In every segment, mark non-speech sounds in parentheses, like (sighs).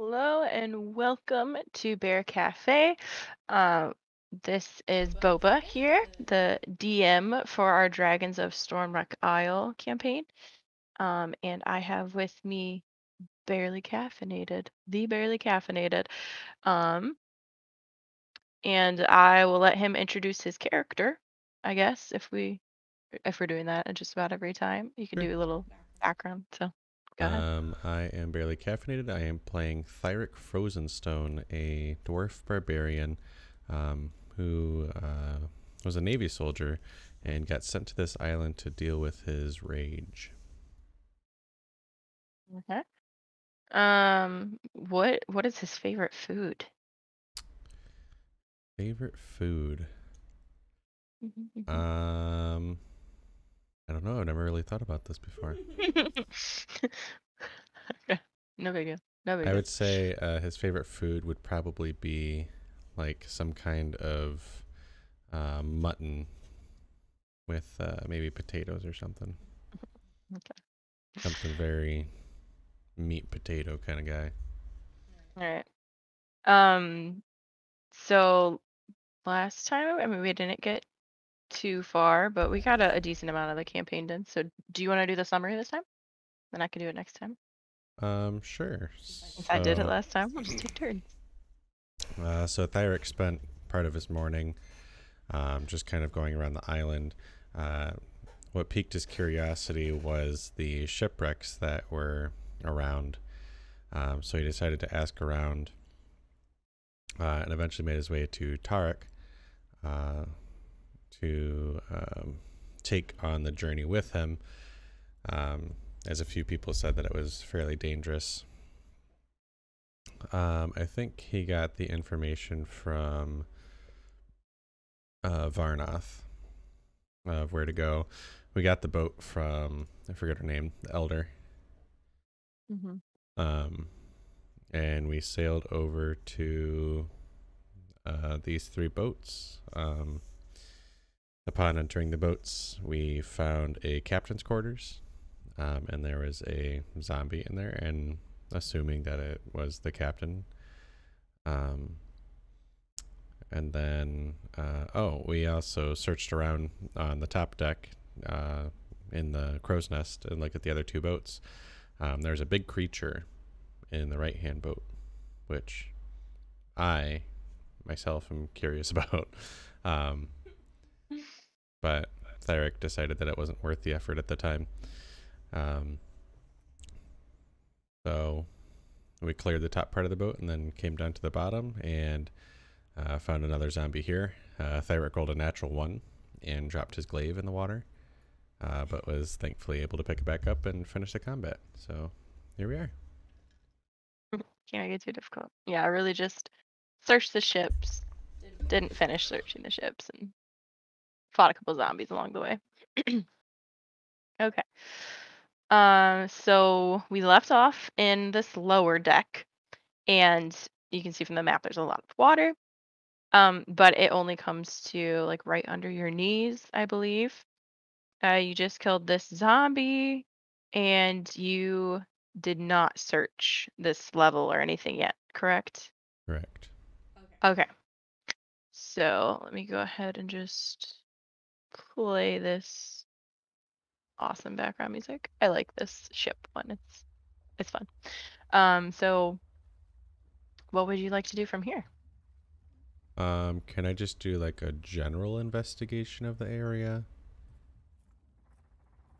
Hello and welcome to Bear Cafe. Uh, this is Boba here, the DM for our Dragons of Stormwreck Isle campaign. Um, and I have with me Barely Caffeinated, the Barely Caffeinated. Um, and I will let him introduce his character, I guess, if we if we're doing that just about every time. You can do a little background. So go ahead. Um, I am barely caffeinated. I am playing Thyrick Frozenstone, a dwarf barbarian um, who uh, was a Navy soldier and got sent to this island to deal with his rage. Okay. Um, what what is his favorite food? Favorite food? (laughs) Um, I don't know. I've never really thought about this before. Okay. (laughs) No big deal. No big I would say uh, his favorite food would probably be like some kind of uh, mutton with uh, maybe potatoes or something. (laughs) Okay. Something very meat potato kind of guy. All right. Um, so last time, I mean, we didn't get too far, but we got a, a decent amount of the campaign done. So do you want to do the summary this time? Then I can do it next time. Um, sure. Since I did it last time, we'll just take turns. Uh, so Thyrick spent part of his morning um, just kind of going around the island. Uh, what piqued his curiosity was the shipwrecks that were around. Um, so he decided to ask around uh, and eventually made his way to Tarek uh, to um, take on the journey with him. Um, as a few people said that it was fairly dangerous. Um, I think he got the information from uh, Varnoth of where to go. We got the boat from I forget her name, the Elder, Mm-hmm. um, and we sailed over to uh, these three boats. Um, upon entering the boats, we found a captain's quarters, um, and there was a zombie in there. And assuming that it was the captain, um, and then uh, oh, we also searched around on the top deck uh, in the crow's nest and looked at the other two boats. Um, there's a big creature in the right hand boat, which I myself am curious (laughs) about. Um, but Thyrick decided that it wasn't worth the effort at the time. Um, so we cleared the top part of the boat and then came down to the bottom and uh, found another zombie here. Uh, Thyrick rolled a natural one and dropped his glaive in the water, uh, but was thankfully able to pick it back up and finish the combat. So here we are. Can't get too difficult. Yeah, I really just searched the ships. Didn't finish searching the ships and fought a couple zombies along the way. (clears throat) okay. Um, so we left off in this lower deck, and you can see from the map there's a lot of water. Um, but it only comes to like right under your knees, I believe. Uh, you just killed this zombie, and you did not search this level or anything yet, correct? Correct. Okay. So let me go ahead and just play this awesome background music. I like this ship one. It's it's fun. Um, so what would you like to do from here? Um, can I just do like a general investigation of the area?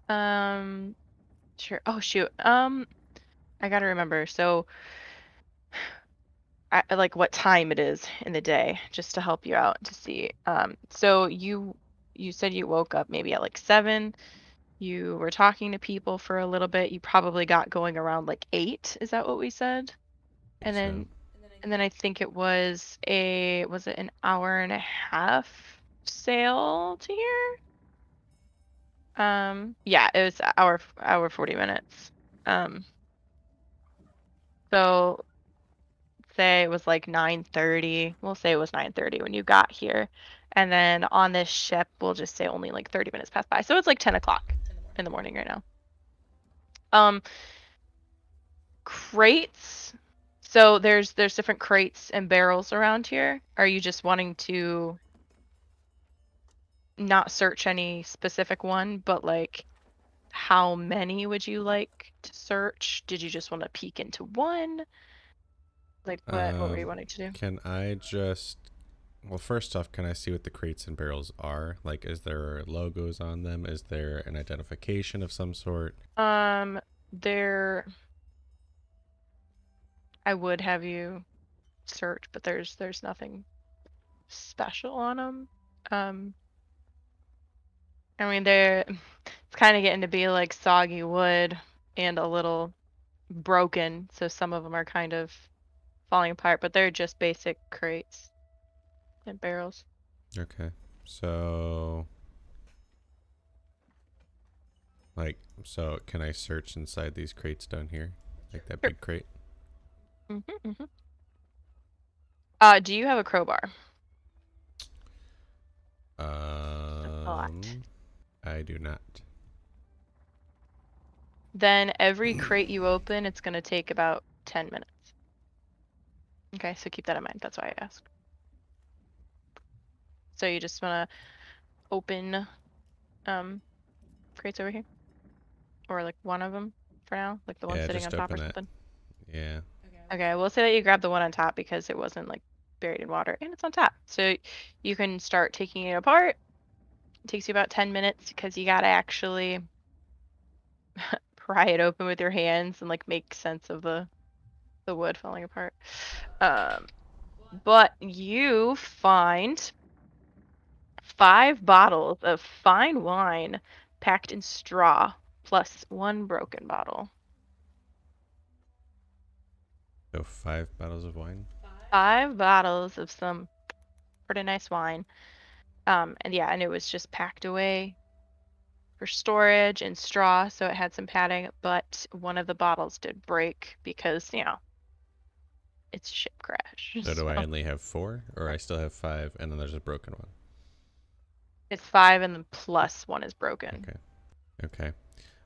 Um, sure. Oh shoot. Um, I gotta remember. So, I, like what time it is in the day, just to help you out to see. Um, so you you said you woke up maybe at like seven. You were talking to people for a little bit. You probably got going around like eight. Is that what we said? And So, then and then I think it was a was it an hour and a half sail to here? Um, yeah, it was hour hour 40 minutes. Um, so say it was like 9:30. We'll say it was 9:30 when you got here. And then on this ship, we'll just say only like 30 minutes passed by. So it's like 10 o'clock in the morning right now. Um, crates So there's there's different crates and barrels around here. Are you just wanting to not search any specific one, but like how many would you like to search? Did you just want to peek into one? Like what what were you Um, wanting to do? Can I just well first off, can I see what the crates and barrels are? Like is there logos on them? Is there an identification of some sort? Um there I would have you search, but there's there's nothing special on them. Um I mean they're it's kind of getting to be like soggy wood and a little broken, so some of them are kind of falling apart, but they're just basic crates and barrels. Okay. So like so can I search inside these crates down here? Like that Sure. big crate? hmm hmm Uh, do you have a crowbar? Um I do not. Then every (clears throat) crate you open, it's gonna take about 10 minutes. Okay, so keep that in mind. That's why I asked. So you just wanna open um crates over here? Or like one of them for now? Like the one Yeah, sitting on top or something? Yeah. Okay, we'll say that you grab the one on top because it wasn't like buried in water and it's on top. So you can start taking it apart. It takes you about 10 minutes because you gotta actually (laughs) pry it open with your hands and like make sense of the the wood falling apart. Um, but you find five bottles of fine wine packed in straw plus one broken bottle. So five bottles of wine. five bottles of some pretty nice wine. Um, and yeah, and it was just packed away for storage in straw, so it had some padding, but one of the bottles did break because, you know, it's a ship crash. (laughs) So do I only have four, or I still have five, and then there's a broken one? It's five and then plus one is broken. Okay. Okay.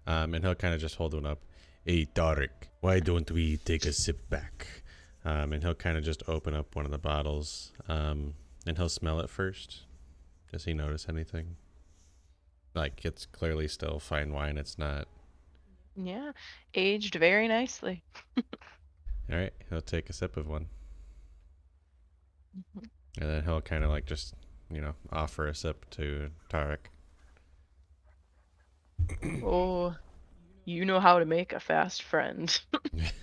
Um, and he'll kind of just hold one up. Hey, Tarek, why don't we take a sip back? Um, and he'll kind of just open up one of the bottles. Um, and he'll smell it first. Does he notice anything? Like it's clearly still fine wine. It's not. Yeah, aged very nicely. (laughs) All right. He'll take a sip of one, Mhm. and then he'll kind of like just you know offer a sip to Tarek. Oh, you know how to make a fast friend. (laughs)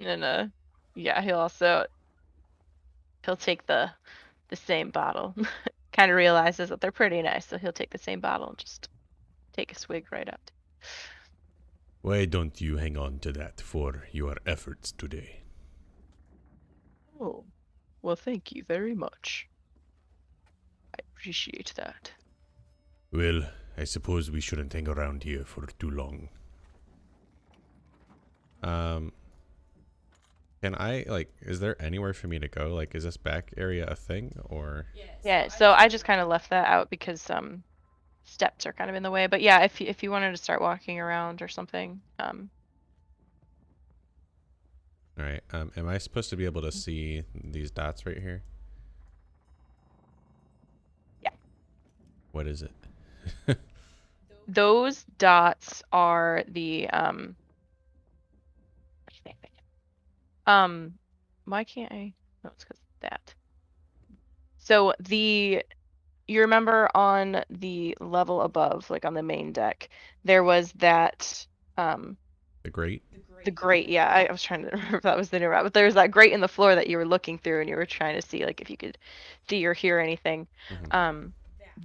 and uh yeah, he'll also he'll take the the same bottle. (laughs) kind of realizes that they're pretty nice, so he'll take the same bottle and just take a swig right out. why don't you hang on to that for your efforts today? Oh, well, thank you very much. I appreciate that. Well, I suppose we shouldn't hang around here for too long. Um, can I like? Is there anywhere for me to go? Like, is this back area a thing or? Yeah, so I just kind of left that out because um steps are kind of in the way. But yeah, if you, if you wanted to start walking around or something, um All right. Um, am I supposed to be able to see these dots right here? Yeah. What is it? (laughs) those dots are the um um why can't i no it's because that so the you remember on the level above like on the main deck there was that um The grate. the grate yeah. I, I was trying to (laughs) remember if that was the new route but there was that grate in the floor that you were looking through and you were trying to see like if you could see or hear anything. Mhm. um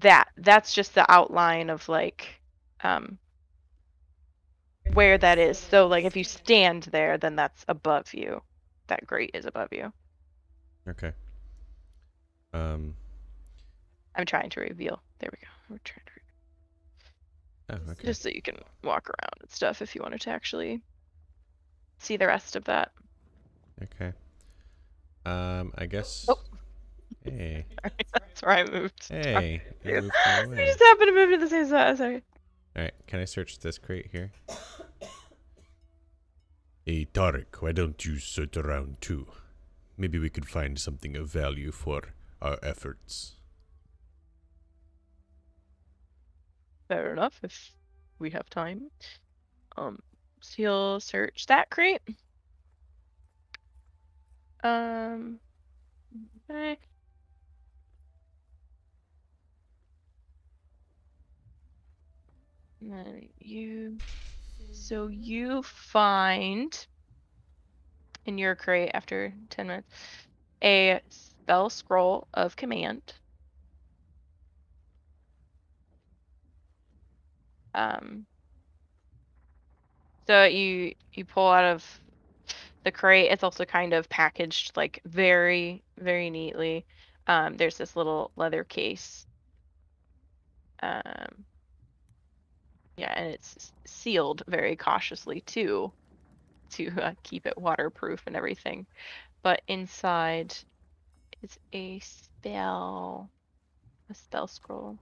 that. that's just the outline of like um where that is. So like if you stand there then that's above you. That grate is above you. Okay. Um. i'm trying to reveal. There we go. We're trying to re- Oh, okay. just so you can walk around and stuff if you wanted to actually see the rest of that Okay. Um. I guess. Oh. Hey. (laughs) that's where i moved Hey. you (laughs) moved just happened to move to the same spot sorry All right, can I search this crate here? Hey, Tarek, why don't you search around too? Maybe we could find something of value for our efforts. Fair enough, if we have time. Um, so he'll search that crate. Um, okay. And then you, so you find in your crate after 10 minutes a spell scroll of command. Um, so you you pull out of the crate. It's also kind of packaged like very very neatly. Um, there's this little leather case. Um, yeah, and it's sealed very cautiously too, to uh, keep it waterproof and everything. But inside is a spell, a spell scroll.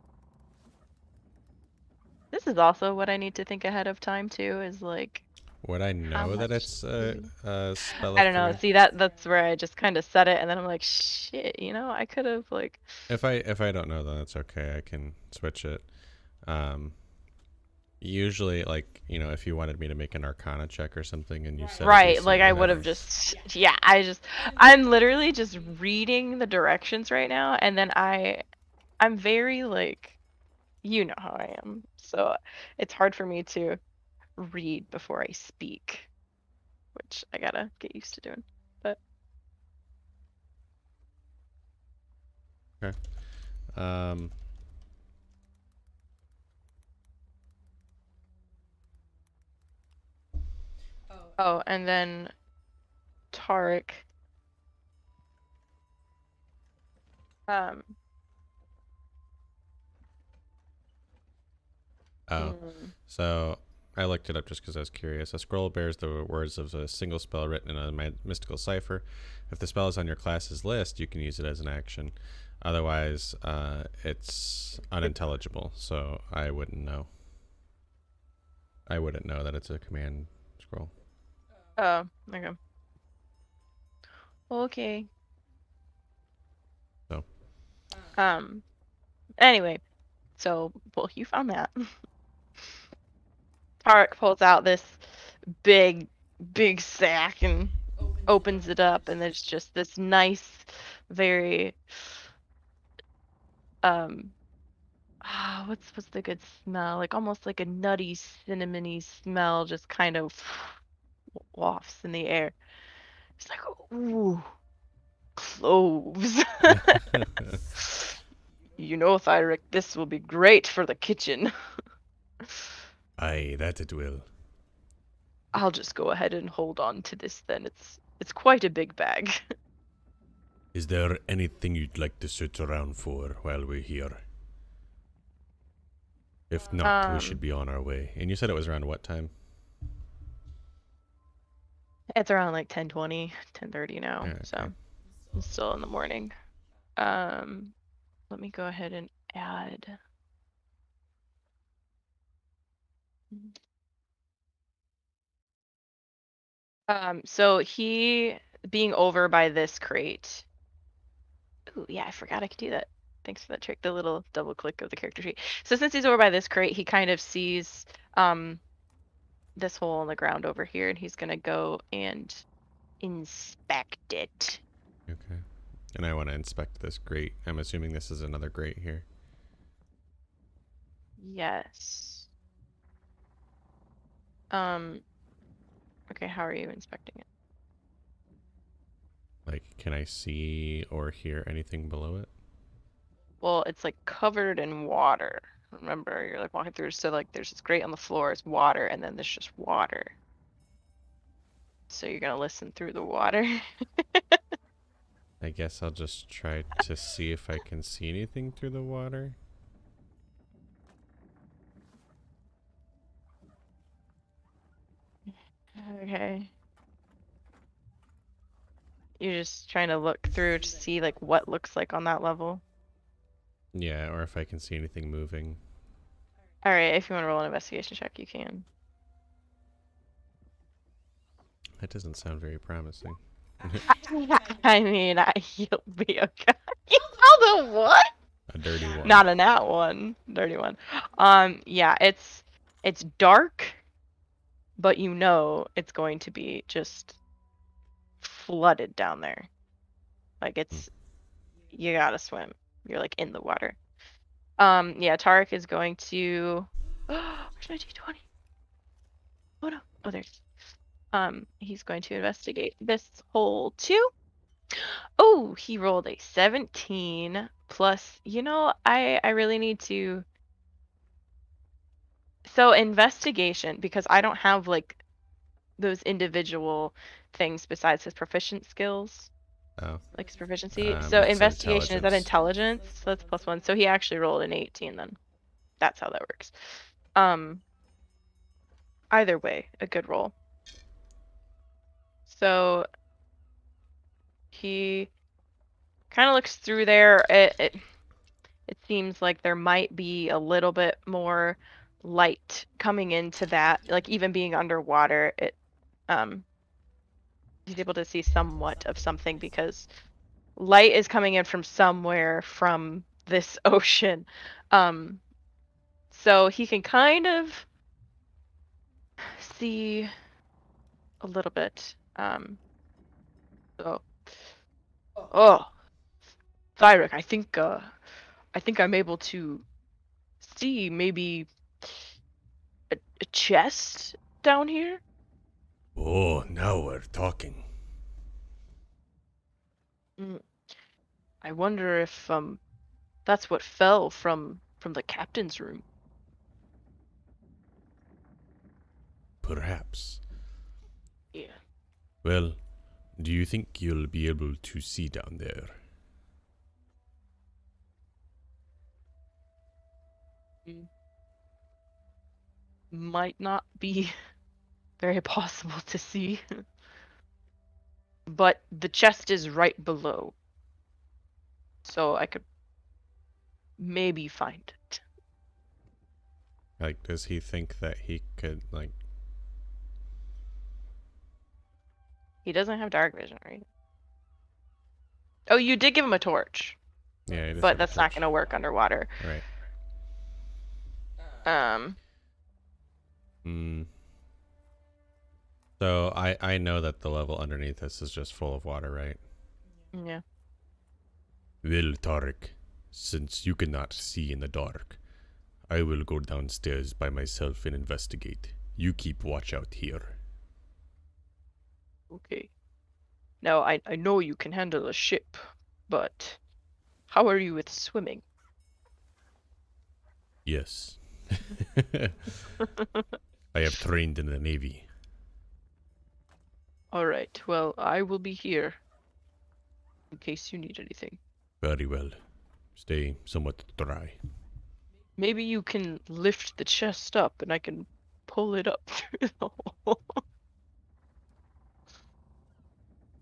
This is also what I need to think ahead of time too. Is like Would I know that it's a, a spell? I don't know. command? See that that's where I just kind of said it, and then I'm like, shit. You know, I could have like. If I if I don't know, then that's okay. I can switch it. Um, usually, like you know, if you wanted me to make an Arcana check or something, and you said Right, like I would have just yeah, I just I'm literally just reading the directions right now and then I I'm very like you know how I am. So it's hard for me to read before I speak, which I got to get used to doing. But okay, Um, oh, and then Tarek um oh, mm, so I looked it up just because I was curious. A scroll bears the words of a single spell written in a mystical cipher. If the spell is on your class's list, you can use it as an action. Otherwise, uh, it's unintelligible, so I wouldn't know. I wouldn't know that it's a command scroll. oh, okay. Okay. So. Um anyway, so well you found that. (laughs) Tarek pulls out this big big sack and opens it up and there's just this nice very um ah, what's what's the good smell? Like almost like a nutty cinnamony smell just kind of wafts in the air. It's like ooh cloves. (laughs) (laughs) You know Thyrick this will be great for the kitchen (laughs) Aye, that it will. I'll just go ahead and hold on to this then it's it's quite a big bag (laughs) Is there anything you'd like to search around for while we're here? If not, we Um, should be on our way. And you said it was around what time? It's around like 10:20, 10:30 now, Yeah, so okay. it's still in the morning. Um, let me go ahead and add. Um, so he being over by this crate. Ooh, yeah, I forgot I could do that. Thanks for that trick, the little double click of the character sheet. So since he's over by this crate, he kind of sees um this hole in the ground over here, and he's gonna go and inspect it. Okay. And I want to inspect this grate. I'm assuming this is another grate here. Yes. Um. Okay, how are you inspecting it? Like, can I see or hear anything below it? Well, it's like covered in water. Remember, you're like walking through, so like there's this grate on the floor, it's water, and then there's just water. So you're gonna listen through the water. (laughs) I guess I'll just try to see if I can see anything through the water. Okay. You're just trying to look through to see like what looks like on that level. Yeah, or if I can see anything moving. All right, if you want to roll an investigation check, you can. that doesn't sound very promising. (laughs) I mean, I, you'll be okay. (laughs) You called a what? A dirty one. Not a nat one. Dirty one. Um, yeah, it's it's dark, but you know it's going to be just flooded down there. Like it's you gotta swim. You're like in the water. Um, yeah, Tarek is going to (gasps) where's my D twenty? Oh no. Oh there's um he's going to investigate this hole too. Oh, he rolled a 17 plus. You know, I I really need to So investigation because I don't have like those individual things besides his proficient skills, Oh, like his proficiency. Um, so investigation is that intelligence. So that's plus 1. So he actually rolled an 18 then. That's how that works. Um either way, a good roll. So he kind of looks through there. It, it it seems like there might be a little bit more light coming into that. Like even being underwater, it um he's able to see somewhat of something because light is coming in from somewhere from this (laughs) ocean. Um so he can kind of see a little bit. Um so Oh, Thyrick, I think uh, I think I'm able to see maybe a, a chest down here. oh, now we're talking. I wonder if um, that's what fell from from the captain's room. Perhaps. Yeah. Well, do you think you'll be able to see down there? Might not be (laughs) very possible to see. but the chest is right below. So I could maybe find it. Like, does he think that he could, like, He doesn't have dark vision, right? Oh, you did give him a torch, yeah, but that's not going to work underwater. Right. Um, Hmm. So I I know that the level underneath this is just full of water, right? yeah. Well, Tarek, since you cannot see in the dark, I will go downstairs by myself and investigate. You keep watch out here. Okay. Now I I know you can handle a ship, but how are you with swimming? Yes. (laughs) (laughs) I have trained in the Navy. All right. Well, I will be here in case you need anything. Very well. Stay somewhat dry. Maybe you can lift the chest up and I can pull it up (laughs) through the hole.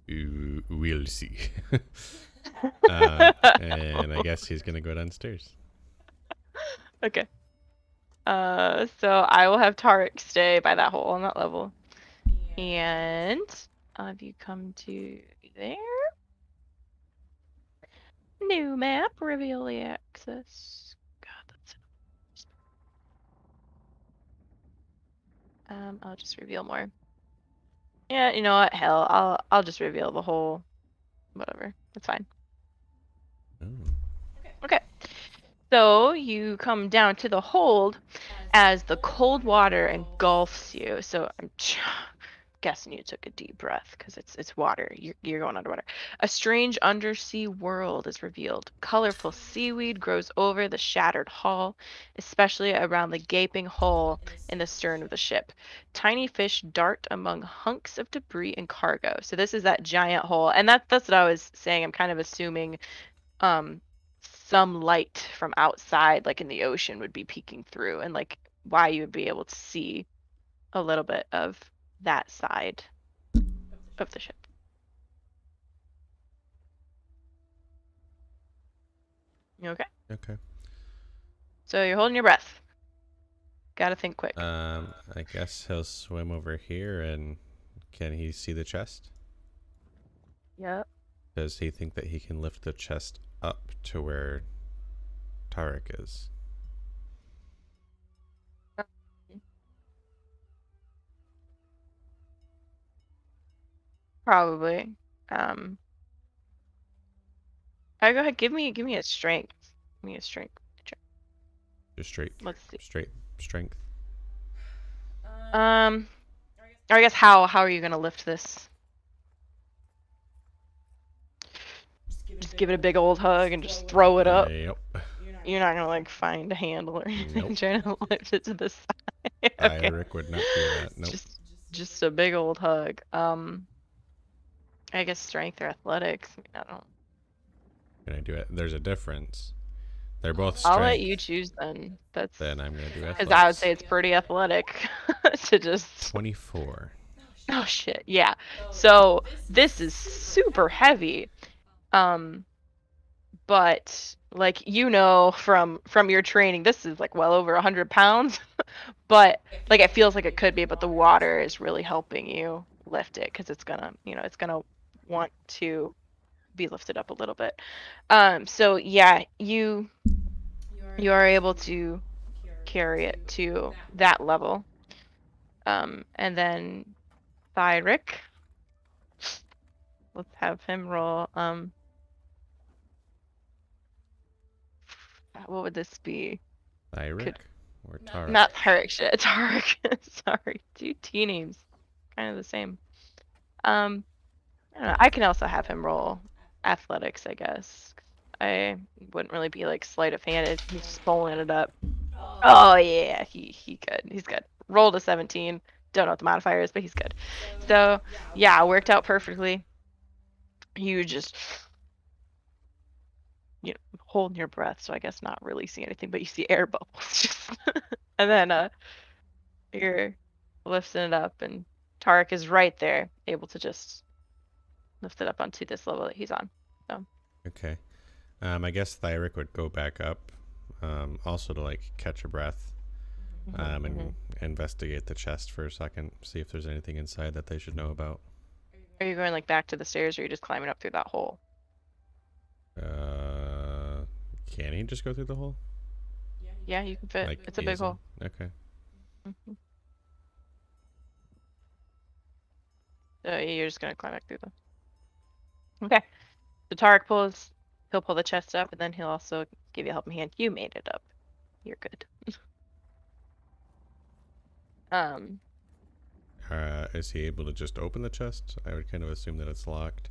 You will see. (laughs) (laughs) uh, and I guess he's gonna go downstairs. okay. Uh, so I will have Tarek stay by that hole on that level. And I'll have you come to there. New map, reveal the access. God, that's um. I'll just reveal more. Yeah, you know what? Hell, I'll I'll just reveal the whole. Whatever, that's fine. Oh. Okay. So you come down to the hold as the cold water engulfs you. So I'm guessing you took a deep breath because it's it's water. You're, you're going underwater. A strange undersea world is revealed. Colorful seaweed grows over the shattered hull, especially around the gaping hole in the stern of the ship. Tiny fish dart among hunks of debris and cargo. So this is that giant hole, and that that's what I was saying. I'm kind of assuming um some light from outside like in the ocean would be peeking through and like why you would be able to see a little bit of that side of the ship. You okay? Okay. So you're holding your breath. Gotta think quick. Um, I guess he'll swim over here and Can he see the chest? Yep. Does he think that he can lift the chest up to where Tarek is? Probably. Um. I go ahead. Give me, give me a strength. Give me a strength. Just straight, Let's see. straight strength. Um. Or I guess how how are you gonna lift this? Just give it a big old hug and just throw it up. Yep. You're not gonna like find a handle or anything Nope. trying to (laughs) lift it to the side. okay. Thyrick would not do that. Nope. Just just a big old hug. Um. I guess strength or athletics. I, mean, I don't. Can I do it? There's a difference. They're both I'll let you choose then. That's Then I'm gonna do (laughs) it. because. I would say it's pretty athletic (laughs) to just. Twenty-four. Oh shit! Yeah. So this is super heavy. Um. But like you know from from your training, this is like well over hundred pounds. (laughs) but like it feels like it could be, but the water is really helping you lift it because it's gonna you know it's gonna want to be lifted up a little bit. Um. So yeah, you you are able to carry it to that level. Um, and then Thyrick. Let's have him roll. Um, what would this be? Thyrick or Tarek? Not Thyrick. Shit, (laughs) Tarek. Sorry, two T names, kind of the same. Um, I don't know. I can also have him roll athletics, I guess. I wouldn't really be like sleight of hand if he's just pulling it up. Oh yeah, he he good. He's good. Rolled a 17. Don't know what the modifier is, but he's good. So yeah, worked out perfectly. You just you know holding your breath, so I guess not really see anything, but you see air (laughs) bubbles. (laughs) And then uh you're lifting it up and Tarek is right there, able to just lift it up onto this level that he's on. Okay. Um, I guess Thyrick would go back up, um, also to like catch a breath, um, and Mhm. investigate the chest for a second, see if there's anything inside that they should know about. Are you going like back to the stairs or are you just climbing up through that hole? Uh, can he just go through the hole? Yeah, you can fit. Like it's a big hole. Okay. (laughs) So you're just gonna climb back through them. Okay. So Tarek pulls he'll pull the chest up and then he'll also give you a helping hand. You made it up. You're good. (laughs) um Uh, is he able to just open the chest? I would kind of assume that it's locked.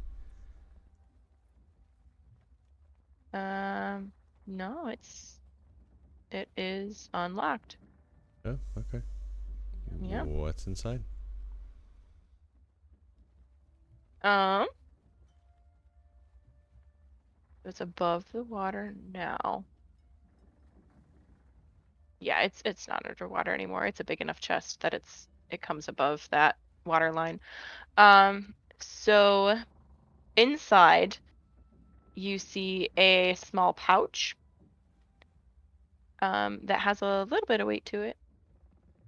um no, it's it is unlocked. Oh, okay. Yeah. What's inside? Um it's above the water now. Yeah, it's it's not underwater anymore. It's a big enough chest that it's it comes above that water line. Um so inside you see a small pouch um that has a little bit of weight to it.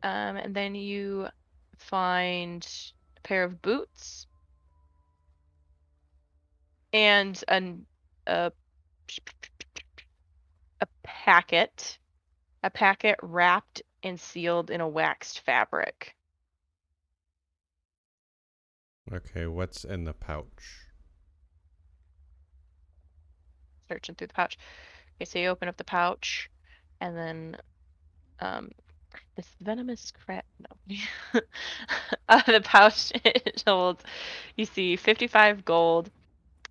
Um and then you find a pair of boots and an a a packet a packet wrapped and sealed in a waxed fabric Okay, what's in the pouch? Searching through the pouch okay so you open up the pouch and then um this venomous crap no (laughs) uh, the pouch (laughs) it holds you see 55 gold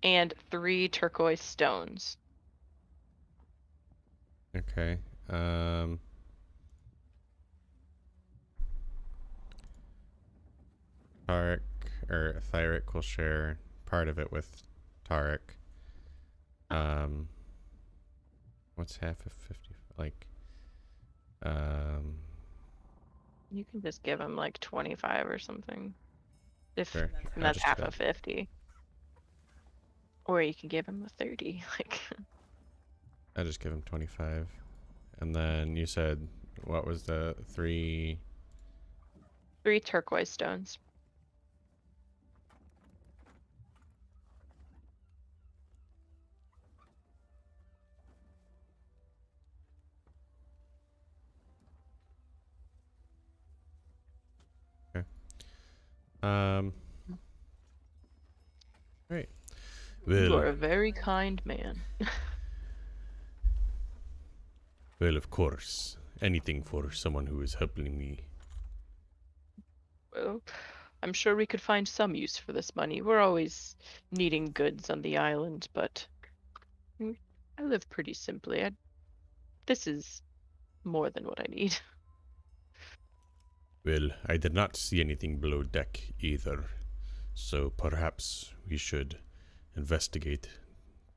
and three turquoise stones Okay. Um. Tarek or Thyrick will share part of it with Tarek. Um. What's half of fifty? Like. Um. you can just give him like 25 or something if Sure. and that's half of 50 or you can give him a 30 (laughs) like I just give him twenty-five, and then you said what was the three? three turquoise stones Um. Right. You are a very kind man. (laughs) well, of course, anything for someone who is helping me. Well, I'm sure we could find some use for this money. We're always needing goods on the island, but I live pretty simply. I, this is more than what I need. (laughs) Well, I did not see anything below deck either, so perhaps we should investigate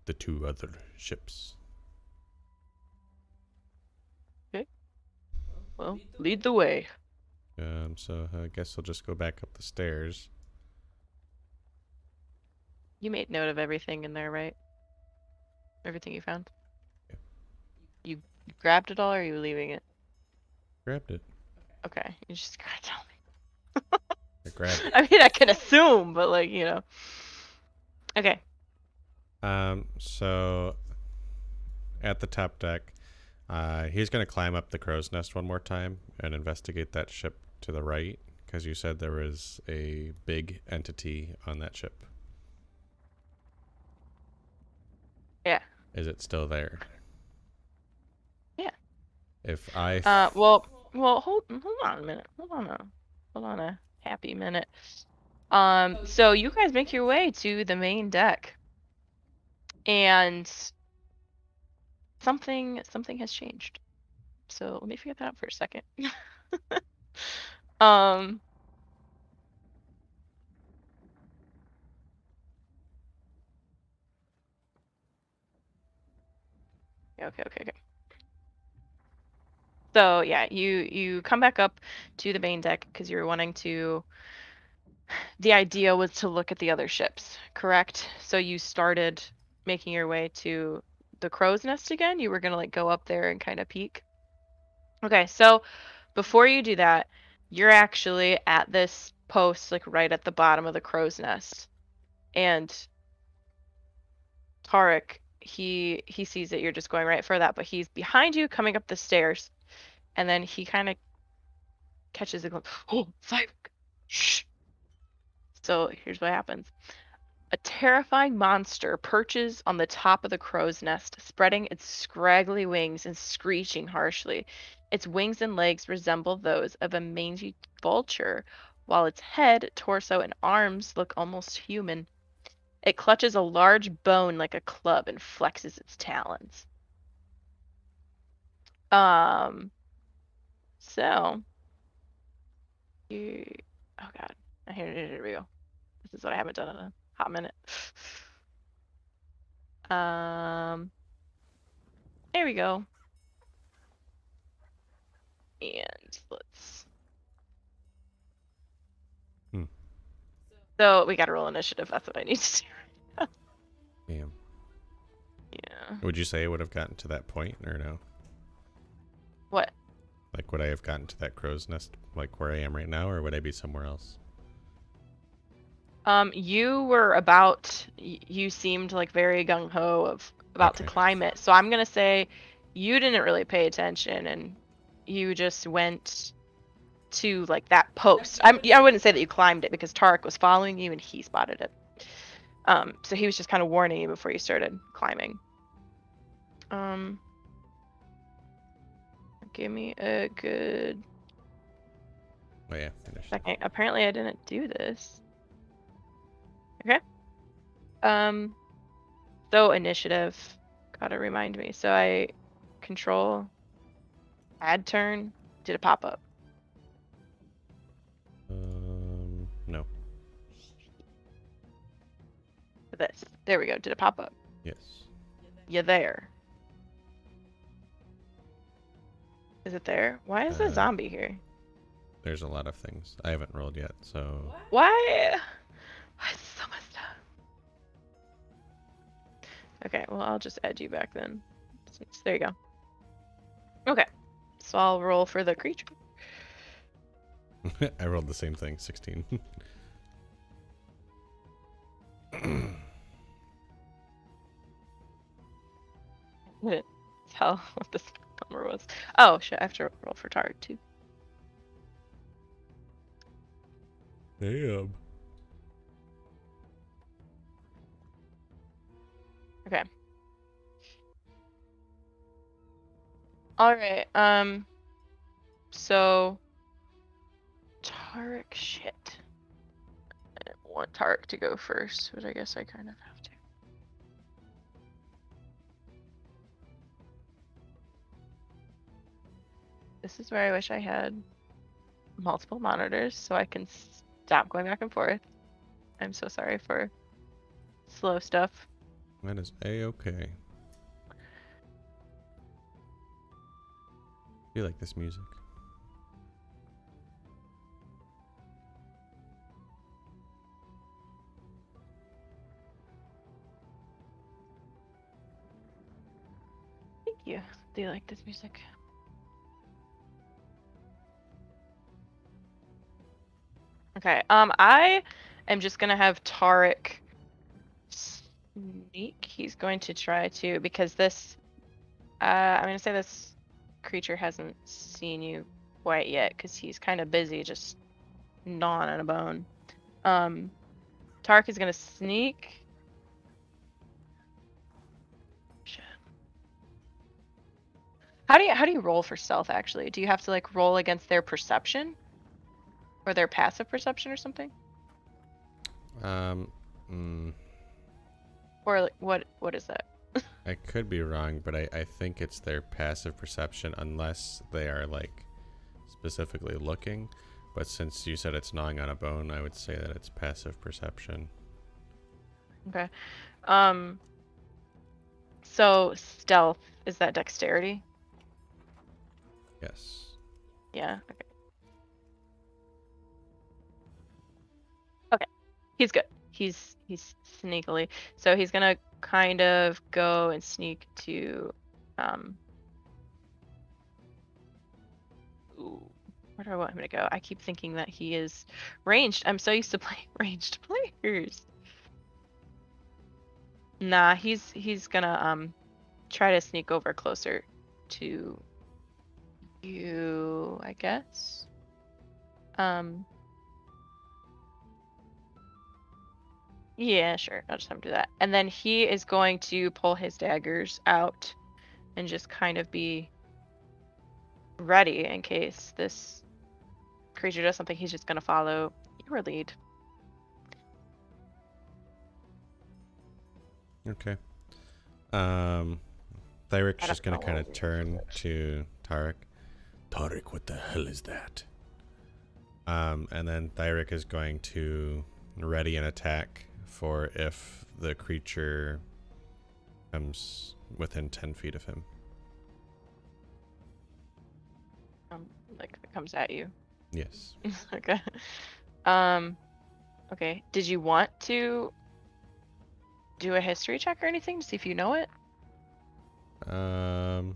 the two other ships. Okay. Well, lead the way. Um, so I guess I'll just go back up the stairs. You made note of everything in there, right? Everything you found? Yeah. You grabbed it all, or are you leaving it? Grabbed it. Okay, you just gotta tell me. I grabbed it. I mean, I can assume, but like, you know. Okay. Um, so at the top deck, uh, he's gonna climb up the crow's nest one more time and investigate that ship to the right, because you said there was a big entity on that ship. Yeah. Is it still there? Yeah. If I Uh, well, well, hold, hold on a minute. Hold on a, hold on a happy minute. Um, so you guys make your way to the main deck, and something, something has changed. So let me figure that out for a second. (laughs) um. Okay, okay, okay. So yeah, you you come back up to the main deck because you're wanting to. (sighs) The idea was to look at the other ships, correct? So you started making your way to the crow's nest again. You were gonna like go up there and kind of peek. Okay, so before you do that, you're actually at this post like right at the bottom of the crow's nest, and Tarek he he sees that you're just going right for that, but he's behind you coming up the stairs, and then he kind of catches a glimpse. (gasps) Oh, Thyrick! Shh. So here's what happens. A terrifying monster perches on the top of the crow's nest, spreading its scraggly wings and screeching harshly. Its wings and legs resemble those of a mangy vulture, while its head, torso, and arms look almost human. It clutches a large bone like a club and flexes its talons. Um. So. You. Oh God. I here, here, here we go. This is what I haven't done in a hot minute. Um. There we go. And let's. Hmm. So we got to roll initiative. That's what I need to do. Damn. Yeah. Would you say I would have gotten to that point or no? What? Like, would I have gotten to that crow's nest, like where I am right now, or would I be somewhere else? Um, you were about. You seemed like very gung ho of about to climb it. So I'm gonna say you didn't really pay attention and you just went to like that post. I'm. I wouldn't say that you climbed it because Tarek was following you and he spotted it. Um, so he was just kind of warning you before you started climbing. Um. Give me a good Oh yeah, finished. second. Apparently, I didn't do this. Okay. Um. So initiative. Gotta remind me. So I control. Add turn. Did it pop up? Um, no. This. There we go. Did it pop up? Yes. You there? Is it there? Why is Uh, a zombie here? There's a lot of things I haven't rolled yet, so Why? Why is so messed up? Okay, well I'll just add you back then. Since- There you go. Okay, so I'll roll for the creature. (laughs) I rolled the same thing, 16. Couldn't (laughs) (laughs) tell what this number was. Oh shit, I have to roll for target too. Damn. Okay. All right. Um. So. Tarek, shit. I didn't want Tarek to go first, but I guess I kind of This is where I wish I had multiple monitors so I can stop going back and forth. I'm so sorry for slow stuff. That is a-okay. You like this music? Thank you. Do you like this music? Okay. Um, I am just gonna have Tarek sneak. He's going to try to because this. Uh, I'm gonna say this creature hasn't seen you quite yet because he's kind of busy just gnawing on a bone. Um, Tarek is gonna sneak. Shit. How do you how do you roll for stealth actually? Do you have to like roll against their perception? Or their passive perception or something? Um, mm, Or like what what is that? (laughs) I could be wrong, but I, I think it's their passive perception unless they are like specifically looking. But since you said it's gnawing on a bone, I would say that it's passive perception. Okay. Um so stealth is that dexterity? Yes. Yeah, okay. Okay. He's good. He's he's sneakily. So he's gonna kind of go and sneak to um Ooh, where do I want him to go? I keep thinking that he is ranged. I'm so used to (laughs) playing ranged players. Nah, he's he's gonna um try to sneak over closer to you, I guess. Um Yeah, sure. I'll just have him do that. And then he is going to pull his daggers out and just kind of be ready in case this creature does something. He's just going to follow your lead. Okay. Um, Thyrick's I just gonna kind of turn to Tarek. Tarek, what the hell is that? Um, and then Thyrick is going to ready an attack for if the creature comes within 10 feet of him. Um, like it comes at you. Yes. (laughs) okay. Um, okay. Did you want to do a history check or anything to see if you know it? Um,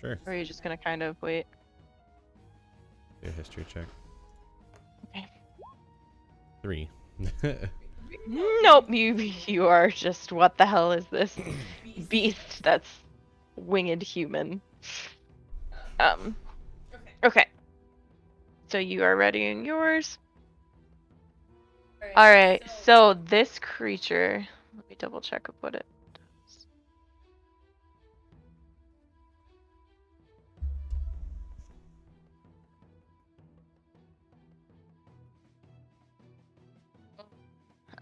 sure. Or are you just going to kind of wait? Do a history check. Okay. Three. (laughs) Nope, you you are just what the hell is this (clears throat) beast that's winged human? Um. Okay. So you are readying yours. All right. So this creature. Let me double check what it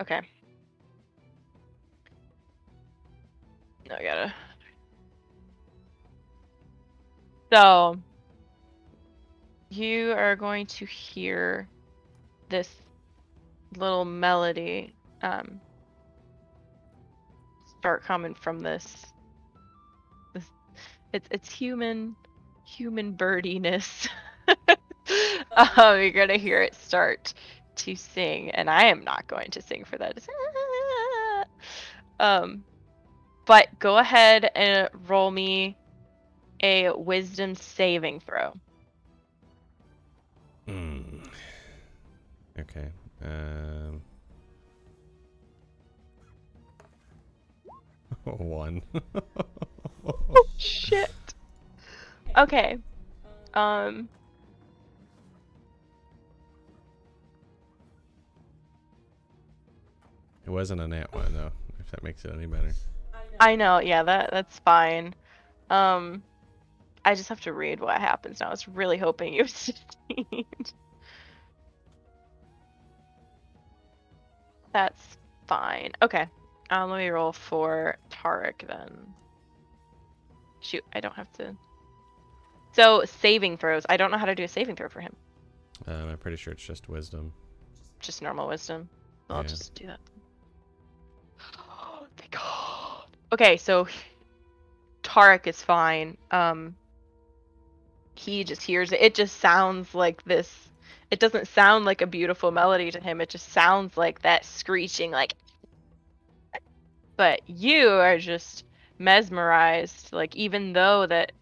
Okay. No, I gotta. So, you are going to hear this little melody um, start coming from this. This, it's it's human, human birdiness. (laughs) um, you're gonna hear it start to sing, and I am not going to sing for that. (laughs) Um, but go ahead and roll me a wisdom saving throw. Hmm. Okay. Um. (laughs) One. Shit. Okay. Um. It wasn't a nat one though. If that makes it any better. I know, yeah, that that's fine. Um, I just have to read what happens now. I was really hoping you (laughs) succeed. That's fine. Okay. Um, let me roll for Tarek then. Shoot, I don't have to. So saving throws. I don't know how to do a saving throw for him. Um, I'm pretty sure it's just wisdom. Just normal wisdom. I'll Yeah. just do that. Okay, so Tarek is fine. Um, he just hears it. It just sounds like this. It doesn't sound like a beautiful melody to him. It just sounds like that screeching, like. But you are just mesmerized. Like even though that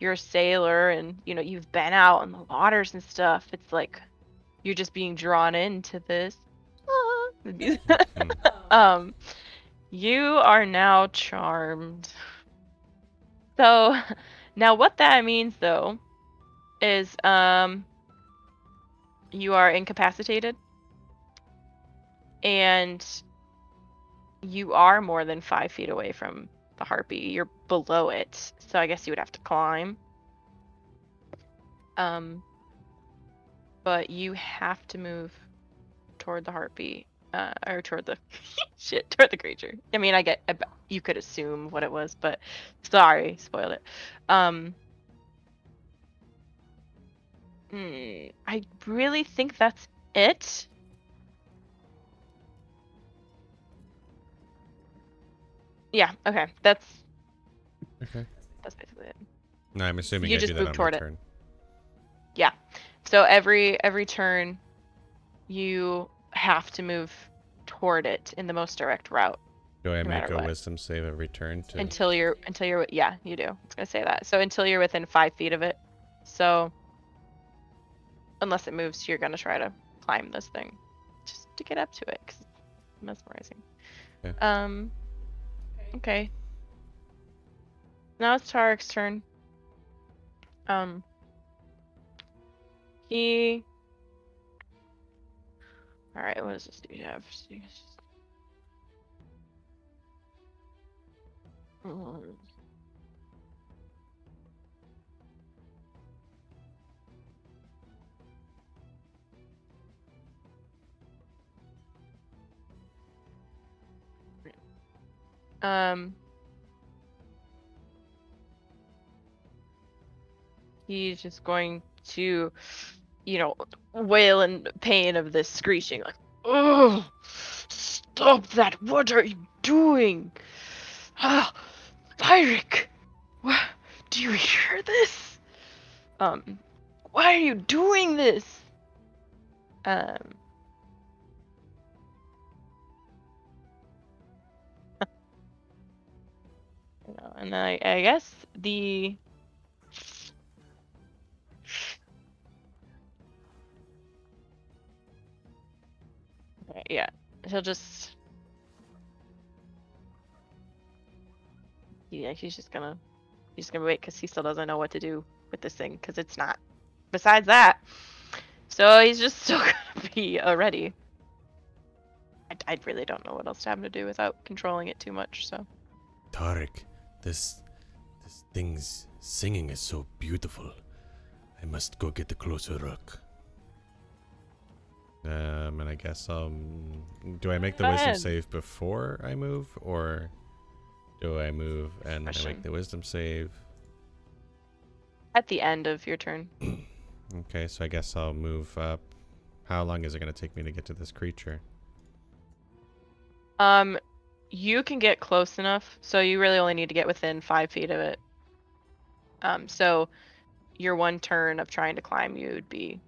you're a sailor and you know you've been out in the waters and stuff, it's like you're just being drawn into this. (laughs) Music. um, you are now charmed. So (laughs) now what that means though is um you are incapacitated and you are more than five feet away from the harpy. You're below it, so I guess you would have to climb. Um, but you have to move toward the harpy, uh, or toward the (laughs) shit, toward the creature. I mean, I get, you could assume what it was, but sorry, spoiled it. Um, hmm, I really think that's it. Yeah. Okay. That's Okay. that's basically it. No, I'm assuming You I just move toward it. turn. So every every turn, you have to move toward it in the most direct route Do I No make a what. wisdom save every turn to? until you're until you're yeah you do. I was gonna say that. So until you're within five feet of it. So unless it moves, you're gonna try to climb this thing just to get up to it because it's mesmerizing. Yeah. Um. Okay. Now it's Tarek's turn. Um. He. All right. What does this dude have? Um. He's just going to, you know, wail in pain of this screeching, like, "Oh, stop that! What are you doing? Ah, Lyric, wha- do you hear this? Um, why are you doing this? Um." (laughs) And I, I guess the yeah, he'll just yeah, he's just gonna he's gonna wait because he still doesn't know what to do with this thing because it's not. Besides that, so he's just (laughs) still gonna be uh, ready. I, I really don't know what else to have him to do without controlling it too much. So Tarek, this this thing's singing is so beautiful. I must go get a closer look. Um, and I guess um, do I make the Go wisdom ahead. save before I move, or do I move and I make the wisdom save? at the end of your turn, (clears throat) Okay, so I guess I'll move up. How long is it gonna take me to get to this creature? um, you can get close enough, so you really only need to get within five feet of it. Um, so your one turn of trying to climb, you would be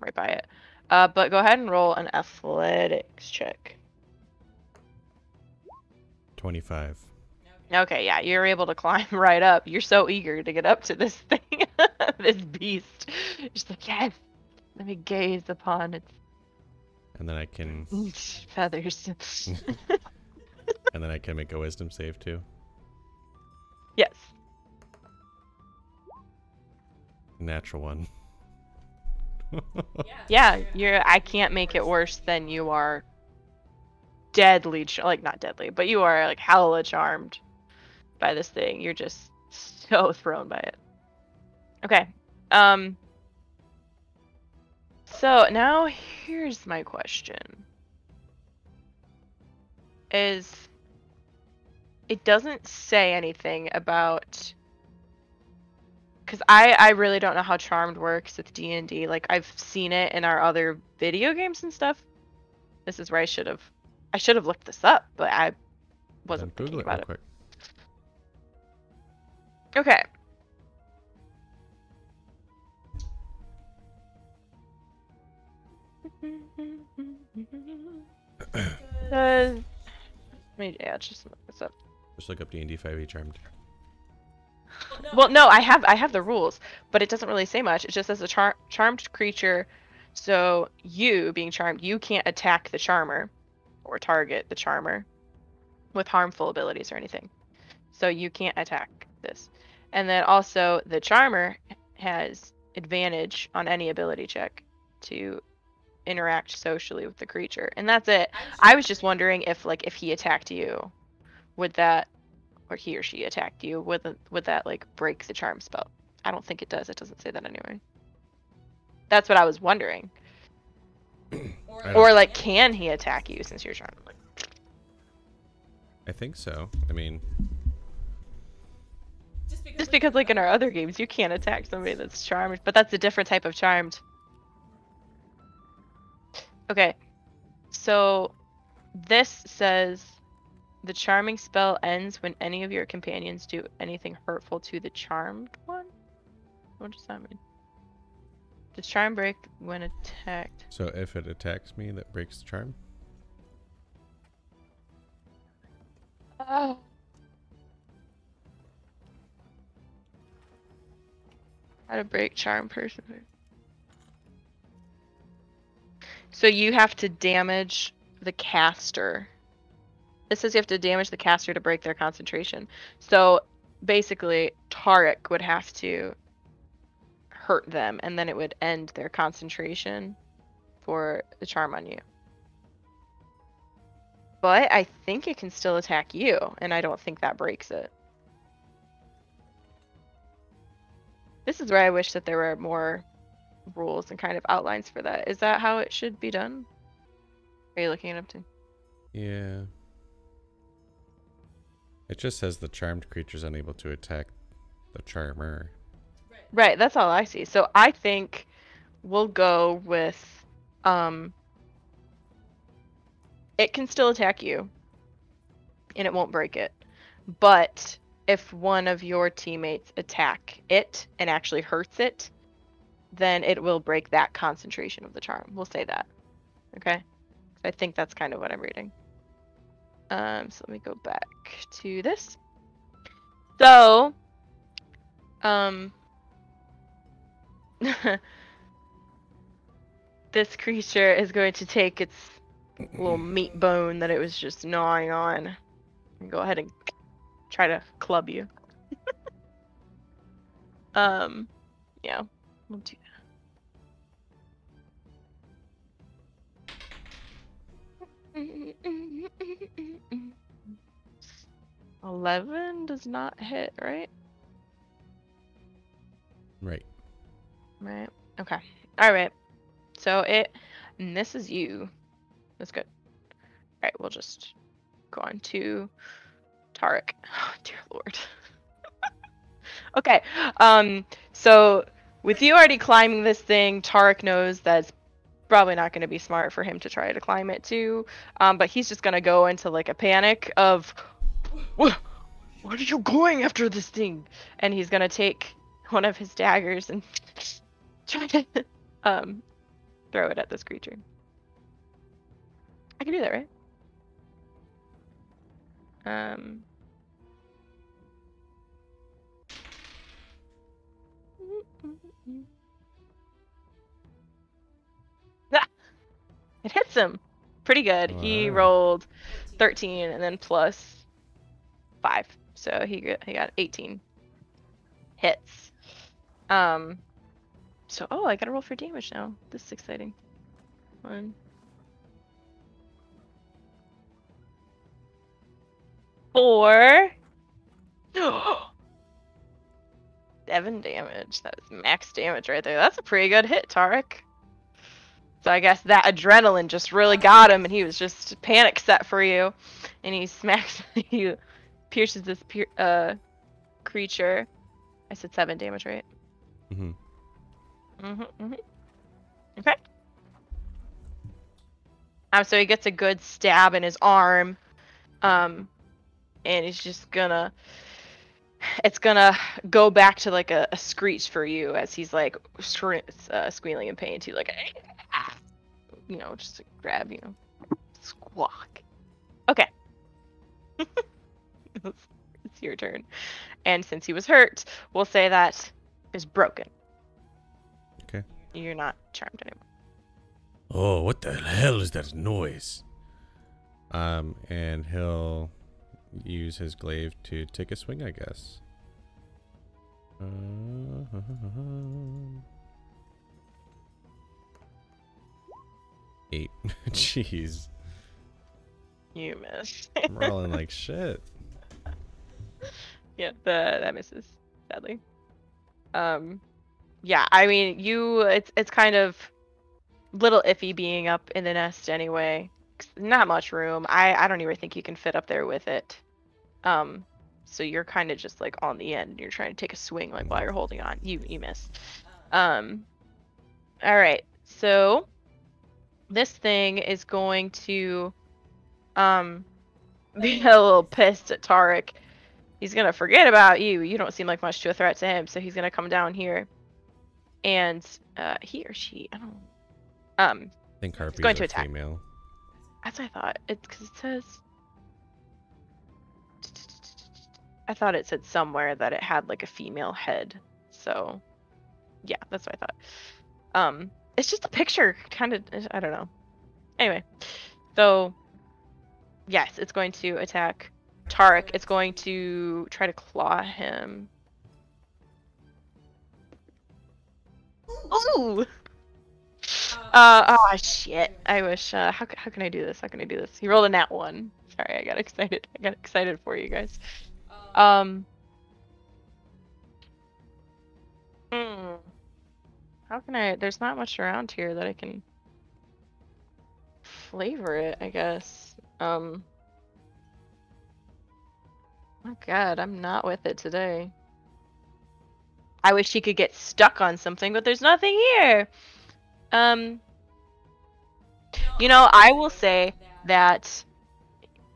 right by it. Uh, but go ahead and roll an athletics check. Twenty-five. Okay, yeah, you're able to climb (laughs) right up. You're so eager to get up to this (laughs) thing, (laughs) this beast. You're just like, yes, let me gaze upon its And then I can, feathers. and then I can make a wisdom save too. yes. Natural one. Yeah, you're. I can't make it worse than you are deadly, like not deadly, but you are like hella charmed by this thing. You're just (laughs) so thrown by it. Okay. Um. So now here's my question. Is it doesn't say anything about because I, I really don't know how charmed works with d&d like i've seen it in our other video games and stuff this is where i should have i should have looked this up but i wasn't Then thinking it about it quick. okay (coughs) uh, wait, yeah, just look this up. Just look up D and D five E charmed. Well, no, I have I have the rules, but it doesn't really say much. It just says a char- charmed creature. So you being charmed, you can't attack the charmer or target the charmer with harmful abilities or anything. So you can't attack this. And then also the charmer has advantage on any ability check to interact socially with the creature. And that's it. I was just wondering if like if he attacked you, would that or he or she attacked you, would th- would that like break the charm spell? I don't think it does. It doesn't say that anyway. That's what I was wondering. (clears throat) I Or like, can he attack you since you're charmed? Like, I think so. I mean, just because like in our uh, other games, you can't attack somebody that's charmed, but that's a different type of charmed. Okay, so this says the charming spell ends when any of your companions do anything hurtful to the charmed one. What does that mean? Does charm break when attacked? so if it attacks me, that breaks the charm. Oh. How to break charm person. So you have to damage the caster. It says you have to damage the caster to break their concentration. So basically, Tarek would have to hurt them, and then it would end their concentration for the charm on you. But I think it can still attack you, and I don't think that breaks it. This is where I wish that there were more rules and kind of outlines for that. Is that how it should be done? Are you looking it up too? Yeah. It just says the charmed creature is unable to attack the charmer. Right, that's all I see. So I think we'll go with um it can still attack you and it won't break it. But if one of your teammates attack it and actually hurts it, then it will break that concentration of the charm. We'll say that. Okay? I think that's kind of what I'm reading. Um so let me go back to this. So um (laughs) this creature is going to take its little meat bone that it was just gnawing on and go ahead and try to club you. (laughs) um, yeah, we'll do that. Eleven does not hit, right? Right. Right. Okay. All right. So it misses you. That's good. All right. We'll just go on to Tarek. (laughs) Oh, dear Lord. (laughs) okay. Um. So with you already climbing this thing, Tarek knows that's probably not going to be smart for him to try to climb it too. Um. But he's just gonna go into like a panic of, what? What are you going after this thing? And he's gonna take one of his daggers and (laughs) try to um throw it at this creature. I can do that, right? Um It hits him. Pretty good. He rolled 13 and then plus 5. So he got, he got 18 hits. Um. So, oh, I gotta roll for damage now. This is exciting. One. for (gasps) seven damage. That was max damage right there. That's a pretty good hit, Tarek. So I guess that adrenaline just really got him, and he was just panic set for you, and he (laughs) smacks you, pierces this pier- uh creature. I said seven damage, right? Mm-hmm. Mm-hmm, mm-hmm. Okay. Um, so he gets a good stab in his arm, um, and he's just gonna. It's gonna go back to like a, a screech for you as he's like uh, squealing in pain too, like, you know, just to grab you, know, squawk. Okay. (laughs) it's, it's your turn, and since he was hurt, we'll say that is broken. Okay. You're not charmed anymore. Oh, what the hell is that noise? Um, and he'll use his glaive to take a swing, I guess. Uh, (laughs) (laughs) eight. (laughs) Jeez, You miss. I'm rolling like (laughs) shit. yeah, the that misses sadly. Um, yeah, I mean, you it's it's kind of little iffy being up in the nest anyway. Not much room. I I don't even think you can fit up there with it. Um, so you're kind of just like on the end. and You're trying to take a swing like while you're holding on. You you miss. Um, all right. So this thing is going to um (laughs) be a little pissed at Tarek he's gonna forget about you. You don't seem like much to a threat to him, so he's gonna come down here, and uh, he or she, I don't. know. Um, I think Harpy's going to attack. female. that's what I thought. It's because it says. I thought it said somewhere that it had like a female head, so yeah, that's what I thought. Um, it's just a picture, kind of. I don't know. Anyway, so yes, it's going to attack Tarek. It's going to try to claw him. Ooh. Uh oh shit! I wish. Uh, how how can I do this? How can I do this? He rolled a nat one. Sorry, I got excited. I got excited for you guys. Um. Hmm. How can I? There's not much around here that I can flavor it. I guess. Um. Oh god, I'm not with it today. I wish he could get stuck on something, but there's nothing here. Um, you know, I will say that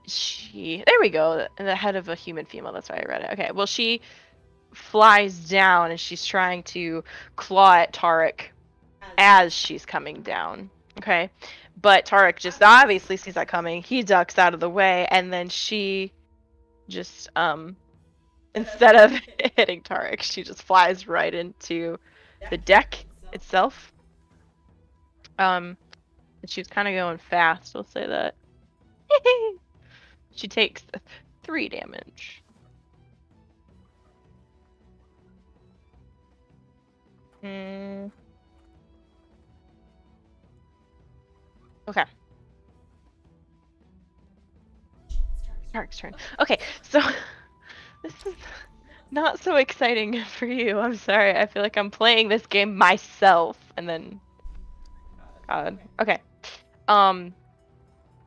she. There we go. The head of a human female. That's why I read it. Okay. Well, she flies down and she's trying to claw at Tarek as she's coming down. Okay. But Tarek just obviously sees that coming. He ducks out of the way, and then she just um instead of (laughs) hitting Tarek, she just flies right into the deck itself. Um, and she was kind of going fast. I'll say that. (laughs) she takes three damage. Hmm. Okay. Tarek's turn. Okay, so (laughs) this is not so exciting (laughs) for you. I'm sorry. I feel like I'm playing this game myself and then God. Okay. Um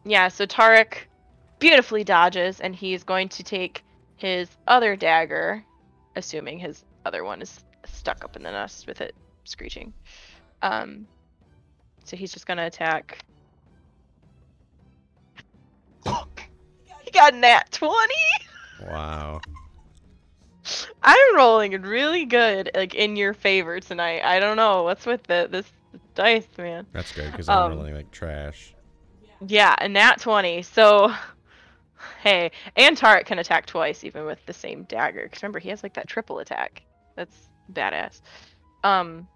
yeah, so Tarek beautifully dodges and he's going to take his other dagger, assuming his other one is stuck up in the nest with it screeching. Um so he's just gonna attack. he got nat 20! Wow. I'm rolling really good, like in your favor tonight. I don't know what's with the, this dice, man. That's good because I'm Um, rolling like trash. Yeah, a nat 20. So, hey, and Tarek can attack twice, even with the same dagger. Because remember, he has like that triple attack. That's badass. Um,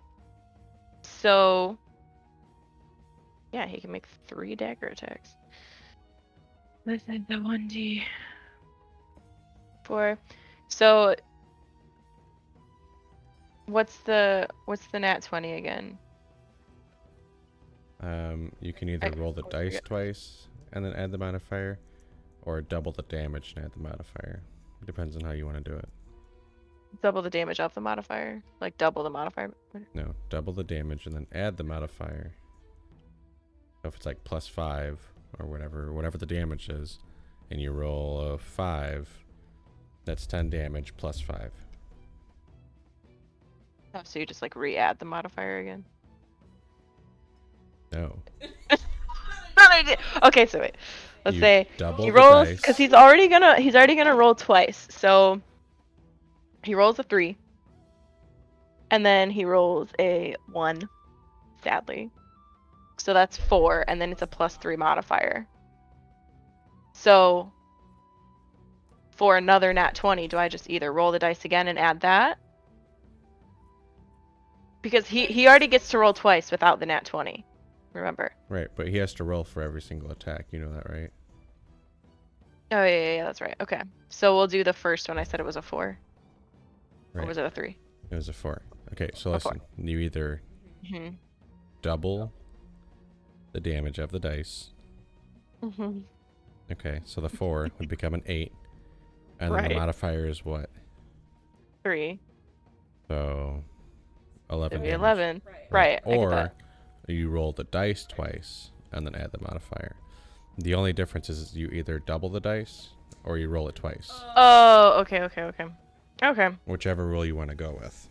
so, yeah, he can make three dagger attacks. This is the 1d. Four. So, what's the what's the nat 20 again? Um, you can either roll the dice forget. twice and then add the modifier, or double the damage and add the modifier. Depends on how you want to do it. Double the damage of the modifier. Like double the modifier. No, double the damage and then add the modifier. So if it's like plus five or whatever, whatever the damage is, and you roll a five, that's ten damage plus five. Oh, so you just like re-add the modifier again. No, (laughs) okay, so wait. Let's You say double he rolls because he's already gonna he's already gonna roll twice. So he rolls a three, and then he rolls a one. Sadly, so that's four, and then it's a plus three modifier. So for another nat twenty, do I just either roll the dice again and add that? Because he he already gets to roll twice without the nat twenty. Remember. right, but he has to roll for every single attack. You know that, right? Oh yeah, yeah, yeah, that's right. Okay, so we'll do the first one. I said it was a four, or was it a three? It was a four. Okay, so A four. listen. You either Mm-hmm. double the damage of the dice. Mm-hmm. Okay, so the four would become an eight, and then the modifier is what? Three. So eleven. It'd be eleven. Right. I get Or you roll the dice twice and then add the modifier. The only difference is you either double the dice or you roll it twice. Oh, okay, okay, okay, okay. Whichever rule you want to go with.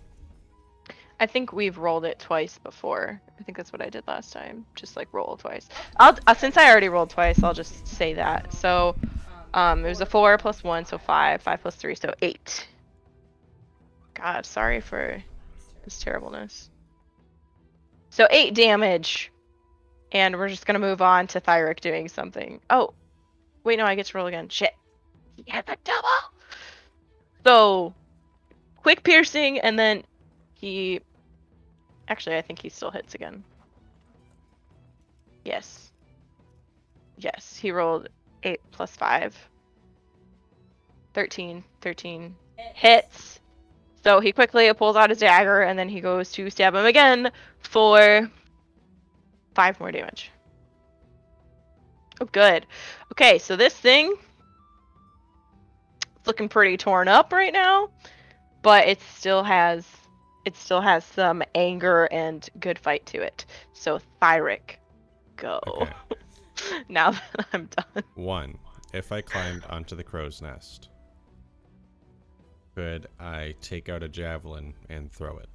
I think we've rolled it twice before. I think that's what I did last time. Just like roll twice. I'll uh, since I already rolled twice, I'll just say that. So, um, it was a four plus one, so five. Five plus three, so eight. God, sorry for this terribleness. So eight damage, and we're just gonna move on to Thyrick doing something. Oh, wait, no, I get to roll again. Shit. He had the double. So, quick piercing, and then he. Actually, I think he still hits again. Yes. Yes, he rolled 8 plus 5. 13. 13 hits. So he quickly pulls out his dagger and then he goes to stab him again for 5 more damage. Oh, good. Okay, so this thing. Looking pretty torn up right now, but it still has it still has some anger and good fight to it. So Thyrick, go. Okay. (laughs) now that I'm done. One, if I climbed onto the crow's nest, could I take out a javelin and throw it?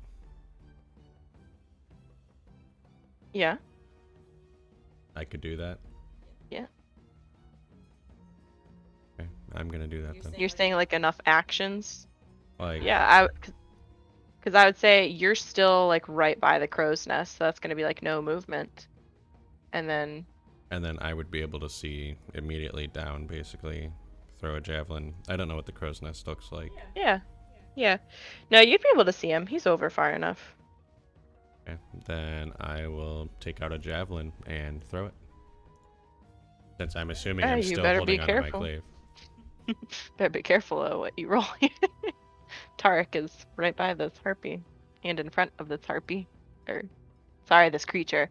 Yeah. I could do that? I'm gonna do that then. You're saying like enough actions? Like, Yeah, I because I would say you're still like right by the crow's nest, so that's gonna be like no movement. And then and then I would be able to see immediately down, basically, throw a javelin. I don't know what the crow's nest looks like. yeah, yeah. No, you'd be able to see him. He's over far enough. Okay, then I will take out a javelin and throw it. Since I'm assuming Ah, I'm you still better holding be onto my careful. glaive. (laughs) Better be careful of what you roll. (laughs) Tarek is right by this harpy, and in front of this harpy, or sorry, this creature.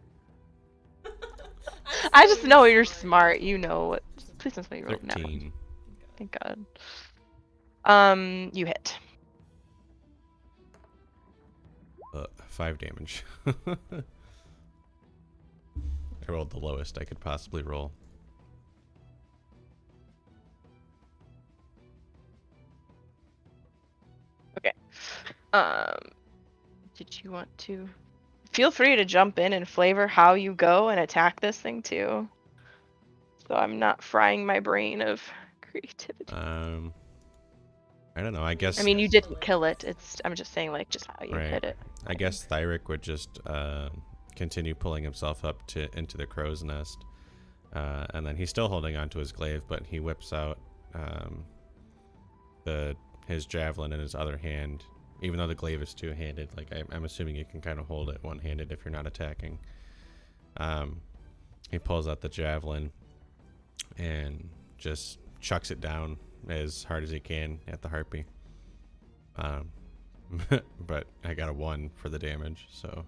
(laughs) I just know you're smart. You know what. Please don't tell me you rolled now. Thank God. Um, you hit. Uh, five damage. I rolled the lowest I could possibly roll. Um, did you want to? Feel free to jump in and flavor how you go and attack this thing too. So I'm not frying my brain of (laughs) creativity. Um, I don't know. I guess. I mean, you didn't kill it. It's. I'm just saying, like, just how you Right. hit it. I guess Thyrick would just uh, continue pulling himself up to into the crow's nest, uh, and then he's still holding onto his glaive, but he whips out um, the his javelin in his other hand. Even though the glaive is two-handed, like I, I'm assuming you can kind of hold it one-handed if you're not attacking. Um, he pulls out the javelin and just chucks it down as hard as he can at the harpy. Um, (laughs) but I got a one for the damage, so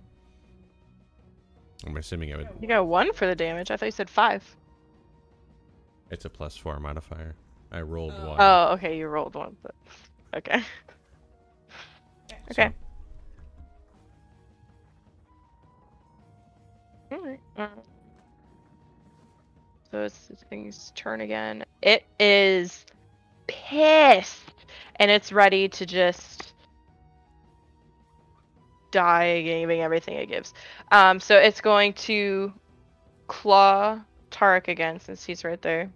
I'm assuming it would. You got one for the damage. I thought you said five. It's a plus four modifier. I rolled one. Oh, okay, you rolled one, but okay. okay. Alright. uh, So it's the thing's turn again. It is pissed, and it's ready to just die, giving everything it gives. Um, so it's going to claw Tarek again since he's right there.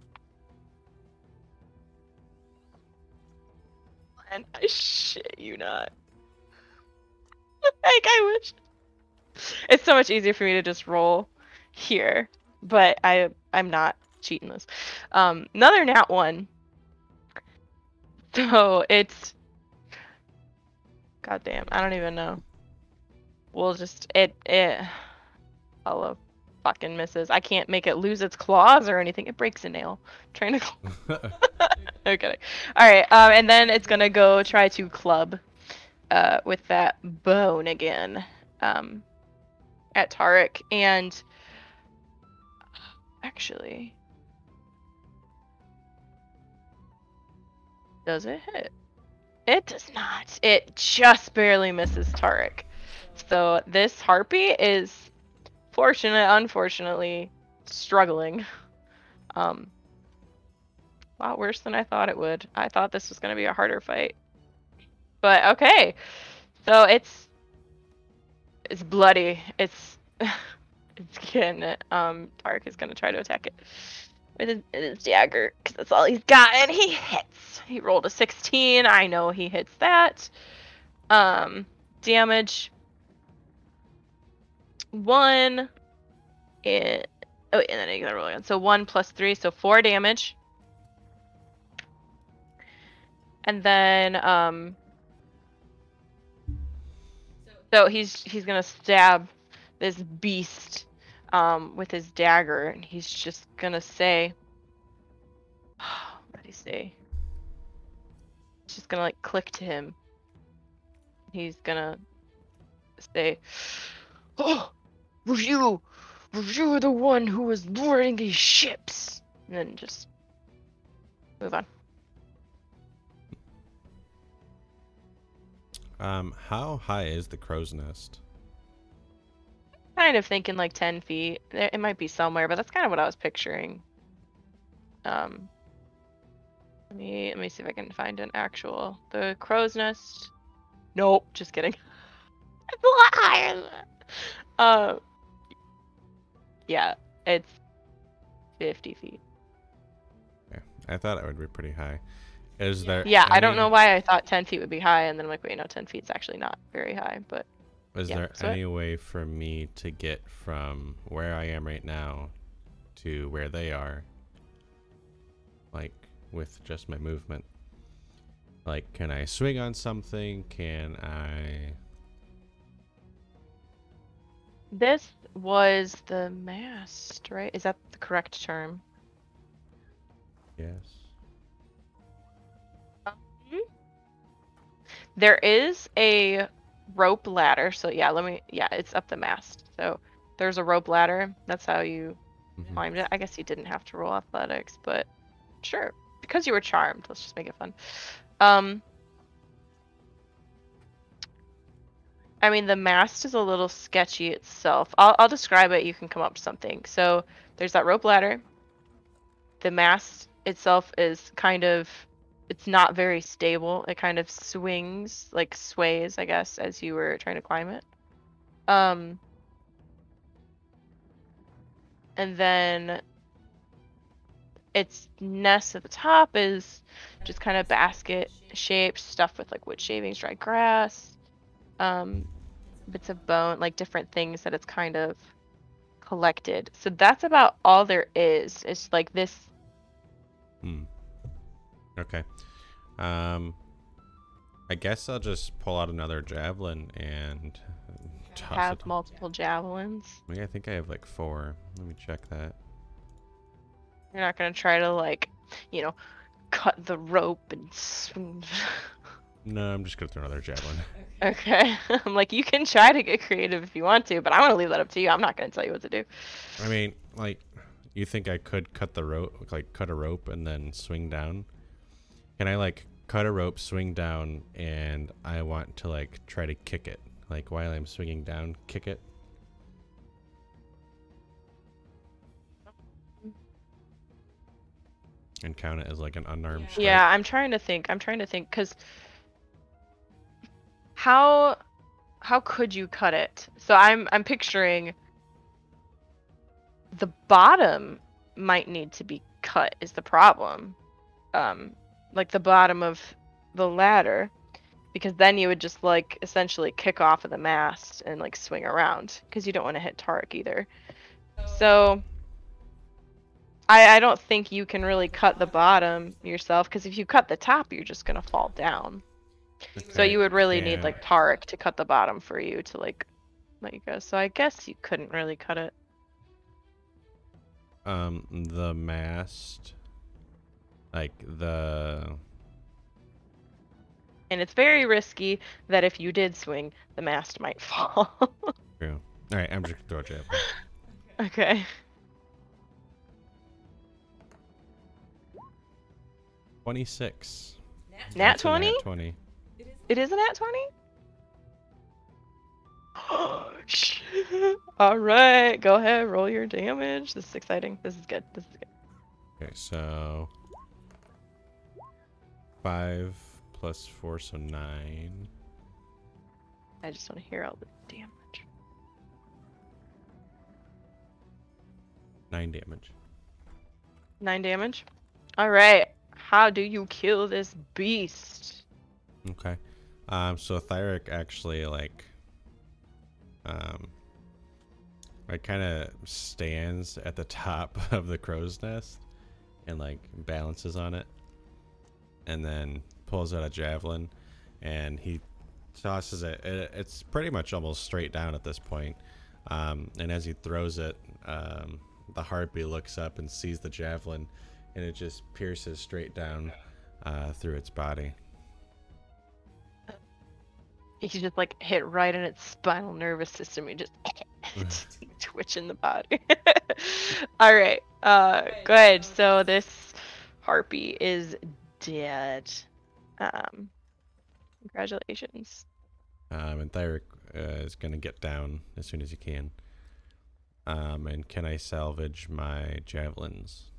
And I shit you not. like I wish. It's so much easier for me to just roll here, but I I'm not cheating this. Um, another nat one. So it's. God damn, I don't even know. We'll just it it. Hello, fucking misses. I can't make it lose its claws or anything. It breaks a nail. trying to. okay. All right. Um, and then it's gonna go try to club, uh, with that bone again, um, at Tarek and actually, does it hit? It does not. It just barely misses Tarek. So this harpy is, fortunate, unfortunately, struggling. Um, a lot worse than I thought it would. I thought this was going to be a harder fight. But okay. So it's it's bloody. It's (laughs) it's getting it. Um Tarek is going to try to attack it with his, his dagger cuz that's all he's got and he hits. He rolled a 16. I know he hits that. Um damage 1 and Oh, and then you gotta roll again. So one plus three, so four damage. And then um so he's he's gonna stab this beast um with his dagger and he's just gonna say (sighs) what did he say? It's just gonna like click to him. He's gonna say (gasps) Oh were you were you the one who was luring these ships? And then just move on. um, how high is the crow's nest? kind of thinking like 10 feet. It might be somewhere, but that's kind of what I was picturing. Um, let me let me see if I can find an actual the crow's nest. Nope, just kidding. (laughs) it's a lot higher than that. Uh, yeah, it's 50 feet. Yeah, I thought it would be pretty high. Is there? Yeah, I don't know why I thought 10 feet would be high, and then I'm like, wait, no, 10 feet's actually not very high, but Is Yeah, there so it- any way for me to get from where I am right now to where they are? Like with just my movement? Like, can I swing on something? Can I? this was the mast, right? Is that the correct term? Yes. There is a rope ladder. So yeah, let me yeah, it's up the mast. So there's a rope ladder. That's how you Mhm. climbed it. I guess you didn't have to roll athletics, but sure. Because you were charmed, let's just make it fun. Um I mean the mast is a little sketchy itself. I'll I'll describe it, you can come up with something. So there's that rope ladder. The mast itself is kind of it's not very stable. It kind of swings, like sways, I guess, as you were trying to climb it. Um, and then its nest at the top is just kind of basket shaped stuff with like wood shavings, dry grass, um, bits of bone, like different things that it's kind of collected. So that's about all there is. It's like this Hmm. Okay. Um, I guess I'll just pull out another javelin and toss have it. multiple javelins. Yeah, I think I have like four. Let me check that. You're not gonna try to like, you know, cut the rope and. (laughs) No, I'm just gonna throw another javelin. okay. (laughs) I'm like, you can try to get creative if you want to, but I'm gonna leave that up to you. I'm not gonna tell you what to do. I mean, like, you think I could cut the rope, like cut a rope and then swing down? Can I like cut a rope, swing down, and I want to like try to kick it, like while I'm swinging down, kick it? And count it as like an unarmed strike. Yeah, I'm trying to think. I'm trying to think because how how could you cut it? So I'm I'm picturing the bottom might need to be cut is the problem. Um like the bottom of the ladder because then you would just like essentially kick off of the mast and like swing around because you don't want to hit Tark either. So I I don't think you can really cut the bottom yourself because if you cut the top you're just going to fall down. So you would really need like Tarek to cut the bottom for you to like let you go. So I guess you couldn't really cut it. um the mast, like the And it's very risky that if you did swing, the mast might (laughs) fall. True. All right, I'm just gonna throw a (laughs) javelin. okay. Twenty-six. Nat That's a nat 20? Twenty. It is an at 20? (gasps) All right, go ahead, roll your damage. This is exciting. This is good. This is good. Okay, so five plus four, so nine. I just want to hear all the damage. Nine damage. Nine damage. All right. How do you kill this beast? Okay. Um, so Thyrick actually like, um, like kind of stands at the (laughs) top of the crow's nest and like balances on it, and then pulls out a javelin, and he tosses it. it it's pretty much almost straight down at this point. Um, and as he throws it, um, the harpy looks up and sees the javelin, and it just pierces straight down uh, through its body. You just like hit right in its spinal nervous system. You just (laughs) twitch in the body. (laughs) All right. Uh, good. So this harpy is dead. Um, congratulations. Um, and Thyrick uh, is going to get down as soon as he can. Um, and can I salvage my javelins?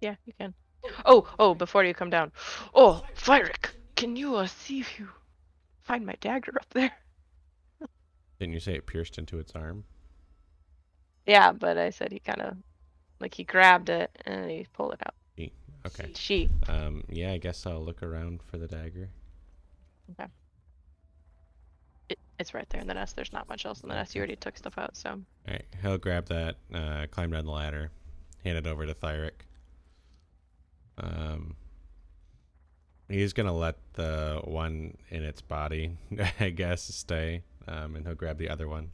Yeah, you can. Oh, oh, before you come down. Oh, Thyrick, can you uh, see if you find my dagger up there? Didn't you say it pierced into its arm? Yeah, but I said he kind of, like he grabbed it and he pulled it out. E- Okay. She. Um, yeah, I guess I'll look around for the dagger. It, it's right there in the nest. There's not much else in the nest. You already took stuff out, so. All right, he'll grab that, uh, climb down the ladder, hand it over to Thyrick. Um, he's gonna let the one in its body, (laughs) I guess, stay, um, and he'll grab the other one,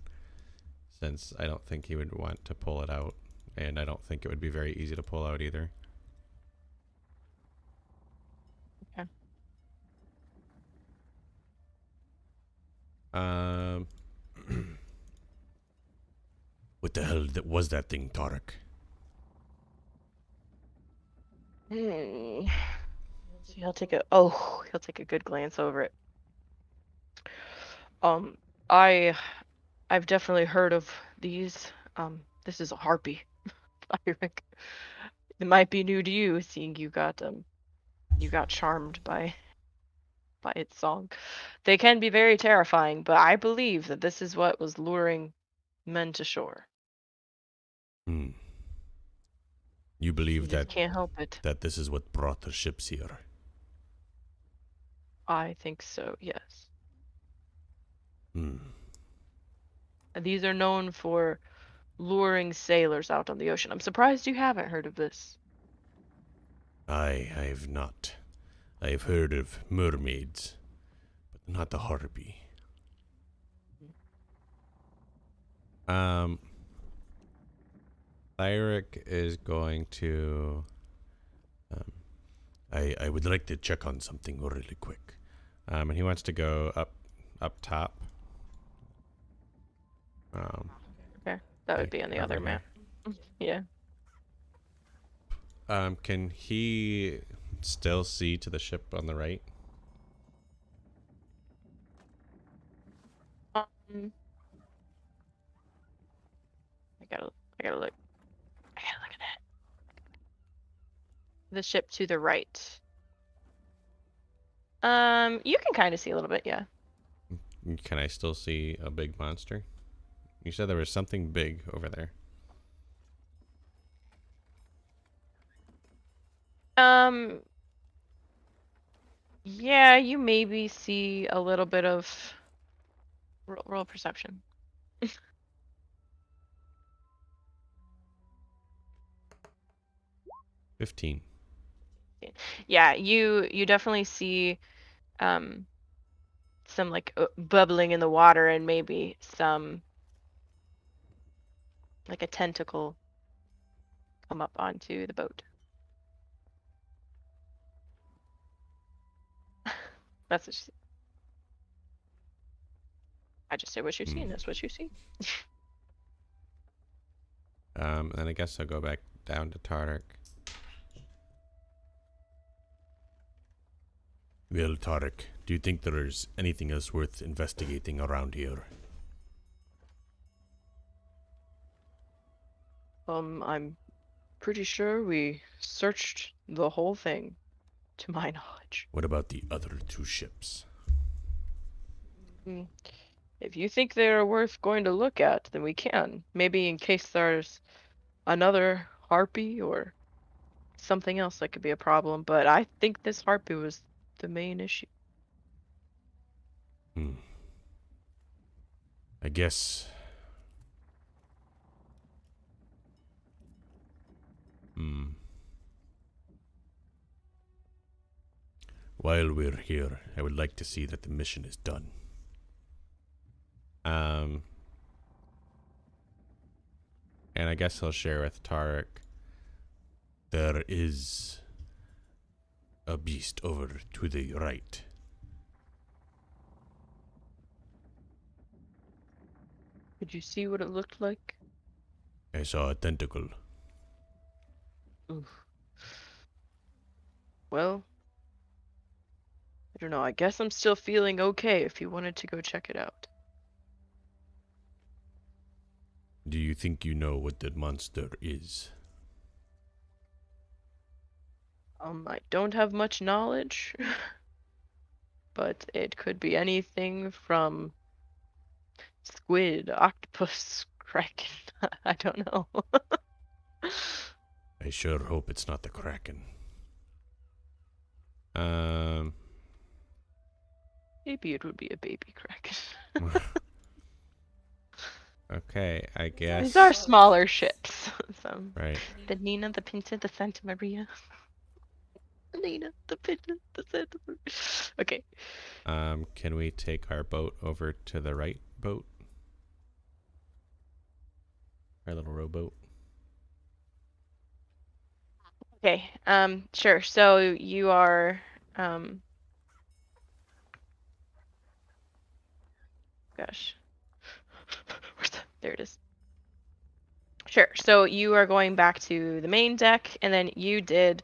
since I don't think he would want to pull it out, and I don't think it would be very easy to pull out either. Okay. Um, (clears throat) What the hell was that thing, Tarek? Hmm. He'll take a oh, he'll take a good glance over it. Um, I, I've definitely heard of these. Um, this is a harpy. (laughs) It might be new to you, seeing you got um, you got charmed by, by its song. They can be very terrifying, but I believe that this is what was luring men to shore. Hmm. You You believe just that can't help it. that this is what brought the ships here? I think so. Yes. Hmm. And These are known for luring sailors out on the ocean. I'm surprised you haven't heard of this. I I have not. I have heard of mermaids, but not the harpy. Um, Thyrick is going to. Um, I I would like to check on something really quick. Um, and he wants to go up, up top. Um, Okay. That would Like, be on the other map. (laughs) Yeah. Um, can he still see to the ship on the right? Um, I gotta, I gotta look. I gotta look at that. The ship to the right. Um, you can kind of see a little bit, yeah. Can I still see a big monster? You said there was something big over there. Um, yeah, you maybe see a little bit of roll, roll perception. Fifteen. Yeah, you you definitely see um some like uh, bubbling in the water and maybe some like a tentacle come up onto the boat. (laughs) That's what she I just said what you see, Hmm. and that's what you see. (laughs) Um, and I guess I'll go back down to Tarek. Well, Tarek, do you think there's anything else worth investigating around here? Um, I'm pretty sure we searched the whole thing, to my (laughs) knowledge. What about the other two ships? Mm, If you think they're worth going to look at, then we can. Maybe in case there's another harpy or something else that could be a problem. But I think this harpy was the main issue. Hmm. I guess. Hmm. While we're here, I would like to see that the mission is done. Um, and I guess I'll share with Tarek. There is a beast over to the right. Could you see what it looked like? I saw a tentacle. Oof. Well, I don't know. I guess I'm still feeling okay if you wanted to go check it out. Do you think you know what the monster is? Um, I don't have much knowledge, (laughs) but it could be anything from squid, octopus, (laughs) kraken. (laughs) I don't know. I sure hope it's not the Kraken. Um, Maybe it would be a baby kraken. okay, I guess. These are smaller ships. so Right. the Nina, the Pinta, the Santa Maria. Nina, the Pinta, the Santa (laughs) Okay. Um, can we take our boat over to the right boat? Our little rowboat. Okay. Um. Sure. So you are. Um. Gosh. (laughs) Where's the? There it is. Sure. So you are going back to the main deck, and then you did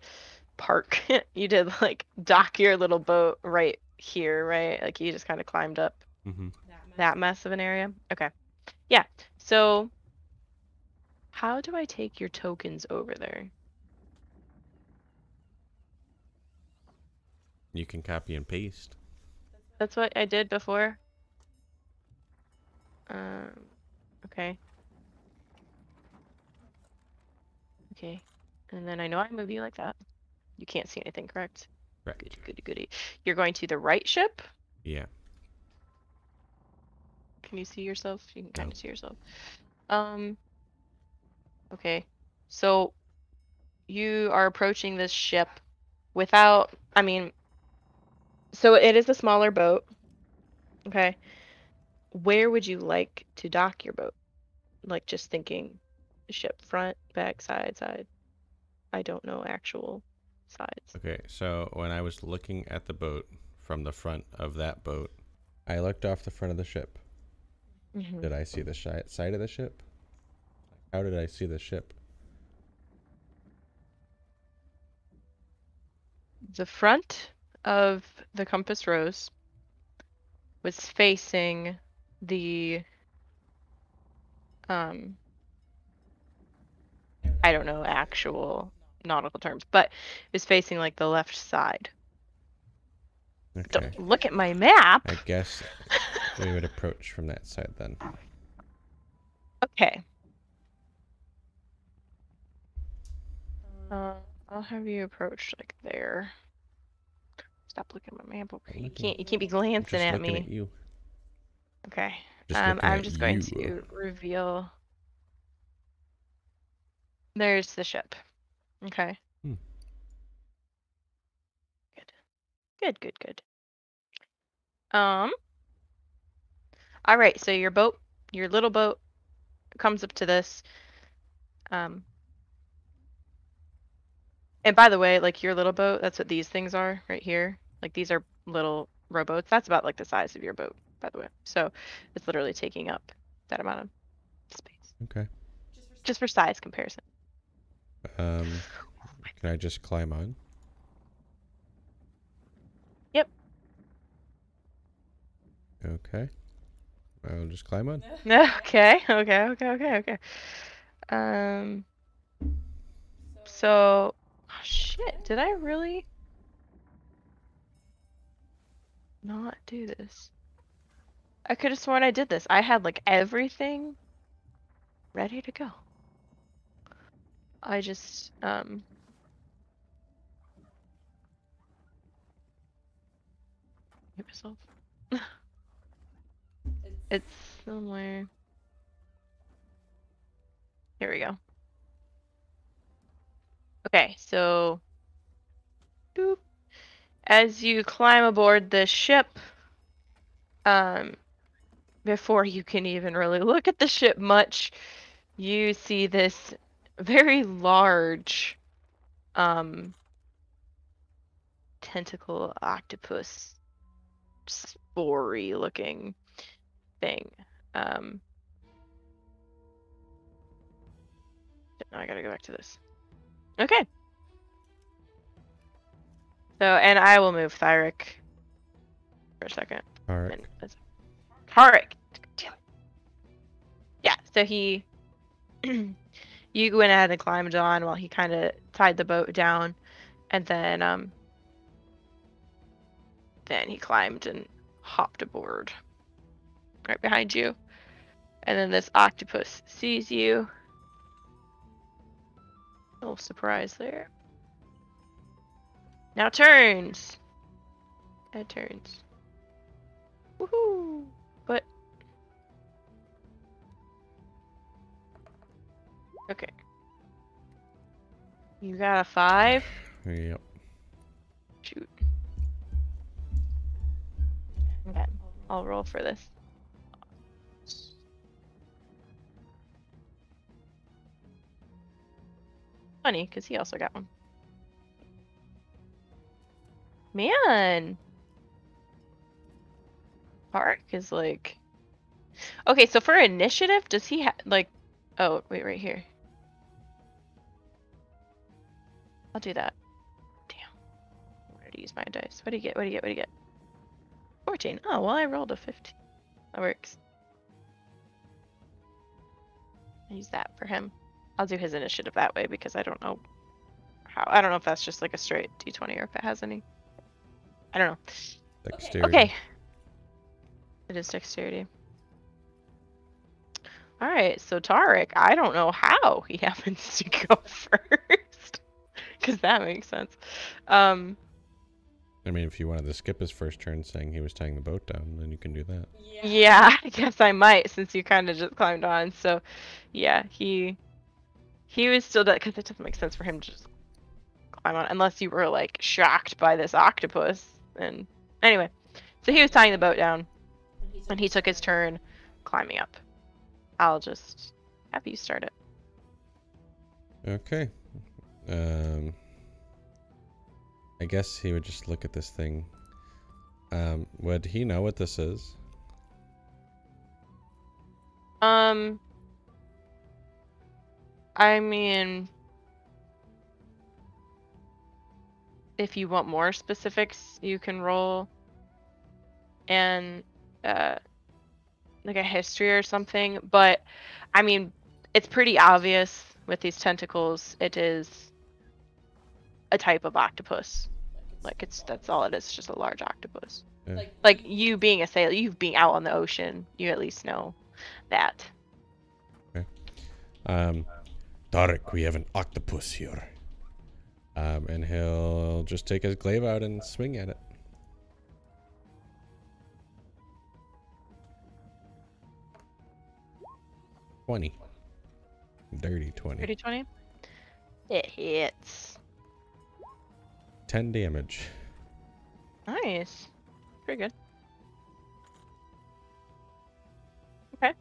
park. (laughs) you did like dock your little boat right here, right? Like you just kind of climbed up Mm-hmm. that mess of an area. Okay. Yeah. So how do I take your tokens over there? You can copy and paste. That's what I did before. Um, okay. Okay. And then I know I move you like that. You can't see anything, correct? Correct. Goody, goody, goody. You're going to the right ship? Yeah. Can you see yourself? You can kind No. of see yourself. Um. Okay. So you are approaching this ship without, I mean, so it is a smaller boat. Okay. Where would you like to dock your boat? Like just thinking ship front, back, side, side. I don't know actual sides. Okay, so when I was looking at the boat from the front of that boat, I looked off the front of the ship. Mhm. Did I see the shi- side of the ship? How did I see the ship? The front of the compass rose was facing the um I don't know actual nautical terms, but was facing like the left side. Okay. Don't look at my map. I guess we would approach from that side then. Okay. Uh, I'll have you approach like there. Stop looking at my map Okay. You can't you can't be glancing at me. at you. Okay. Just um, I'm just going to reveal. There's the ship. Okay. Hmm. Good. Good, good, good. Um. All right, so your boat, your little boat, comes up to this. Um. And by the way, like your little boat, that's what these things are right here. Like these are little rowboats. That's about like the size of your boat, by the way. So it's literally taking up that amount of space. Okay. Just for size comparison. Um, can I just climb on? Yep. Okay. I'll just climb on. (laughs) (laughs) Okay, okay, okay, okay, okay. Um so oh, shit, did I really not do this? I could have sworn I did this. I had like everything ready to go. I just um hit myself. (laughs) It's somewhere. Here we go. Okay, so doop. as you climb aboard the ship, um, before you can even really look at the ship much, you see this very large, um, tentacle octopus, spory looking thing. Um, now I gotta go back to this. Okay. So, and I will move Thyrick for a second. All right. And that's- Tarek. Damn it. Yeah, so he (clears throat) you went ahead and climbed on while he kind of tied the boat down and then um then he climbed and hopped aboard right behind you. And then this octopus sees you. Little surprise there. Now turns. It turns. Woohoo! Okay. You got a five. Yep. Shoot. Okay, I'll roll for this. Funny, because he also got one. Man! Park is like. Okay, so for initiative, does he have like? Oh, wait, right here. I'll do that. Damn. I wanted to use my dice. What do you get? What do you get? What do you get? 14. Oh, well, I rolled a 15. That works. I use that for him. I'll do his initiative that way because I don't know how. I don't know if that's just like a straight d20 or if it has any. I don't know. Dexterity. Okay. It is dexterity. All right, so Tarek, I don't know how he (laughs) happens to go (laughs) first, (laughs) because that makes sense. Um, I mean, if you wanted to skip his first turn saying he was tying the boat down, then you can do that. yeah, (laughs) I guess I might since you kind of just climbed on. So, yeah, he he was still dead because it doesn't make sense for him to just climb on unless you were like shocked by this octopus. And anyway, so he was tying the boat down, and he took his turn climbing up. I'll just have you start it. Okay. Um. I guess he would just look at this thing. Um, would he know what this is? Um. I mean, if you want more specifics, you can roll and uh, like a history or something. But I mean, it's pretty obvious with these tentacles. It is a type of octopus. Like it's that's all it is, just a large octopus. Yeah. Like you being a sailor, you being out on the ocean, you at least know that. Um, Tarek, we have an octopus here. um, and he'll just take his glaive out and swing at it. Twenty. Dirty twenty. 30 20? It hits. Ten damage. Nice. Pretty good. Okay.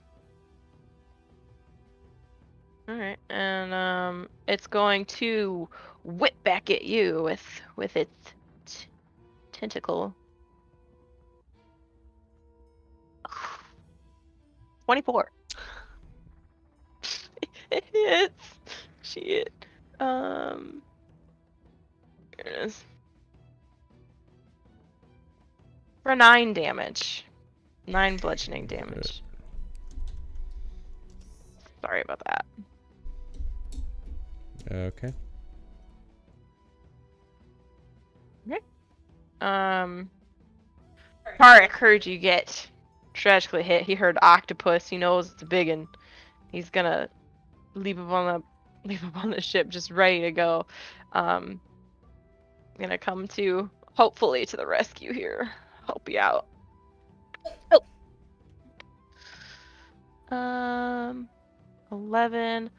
Alright, and um it's going to whip back at you with with its tentacle. (sighs) 24. it hits. Shit. Um here it is. For nine damage. Nine bludgeoning damage. Sorry about that. Okay. Okay. Um Tarek heard you get tragically hit. He heard octopus. He knows it's a big one. He's gonna leap up on the (laughs) leap up on the ship just ready to go. Um gonna come to hopefully to the rescue here. Help you out. Oh. Um 11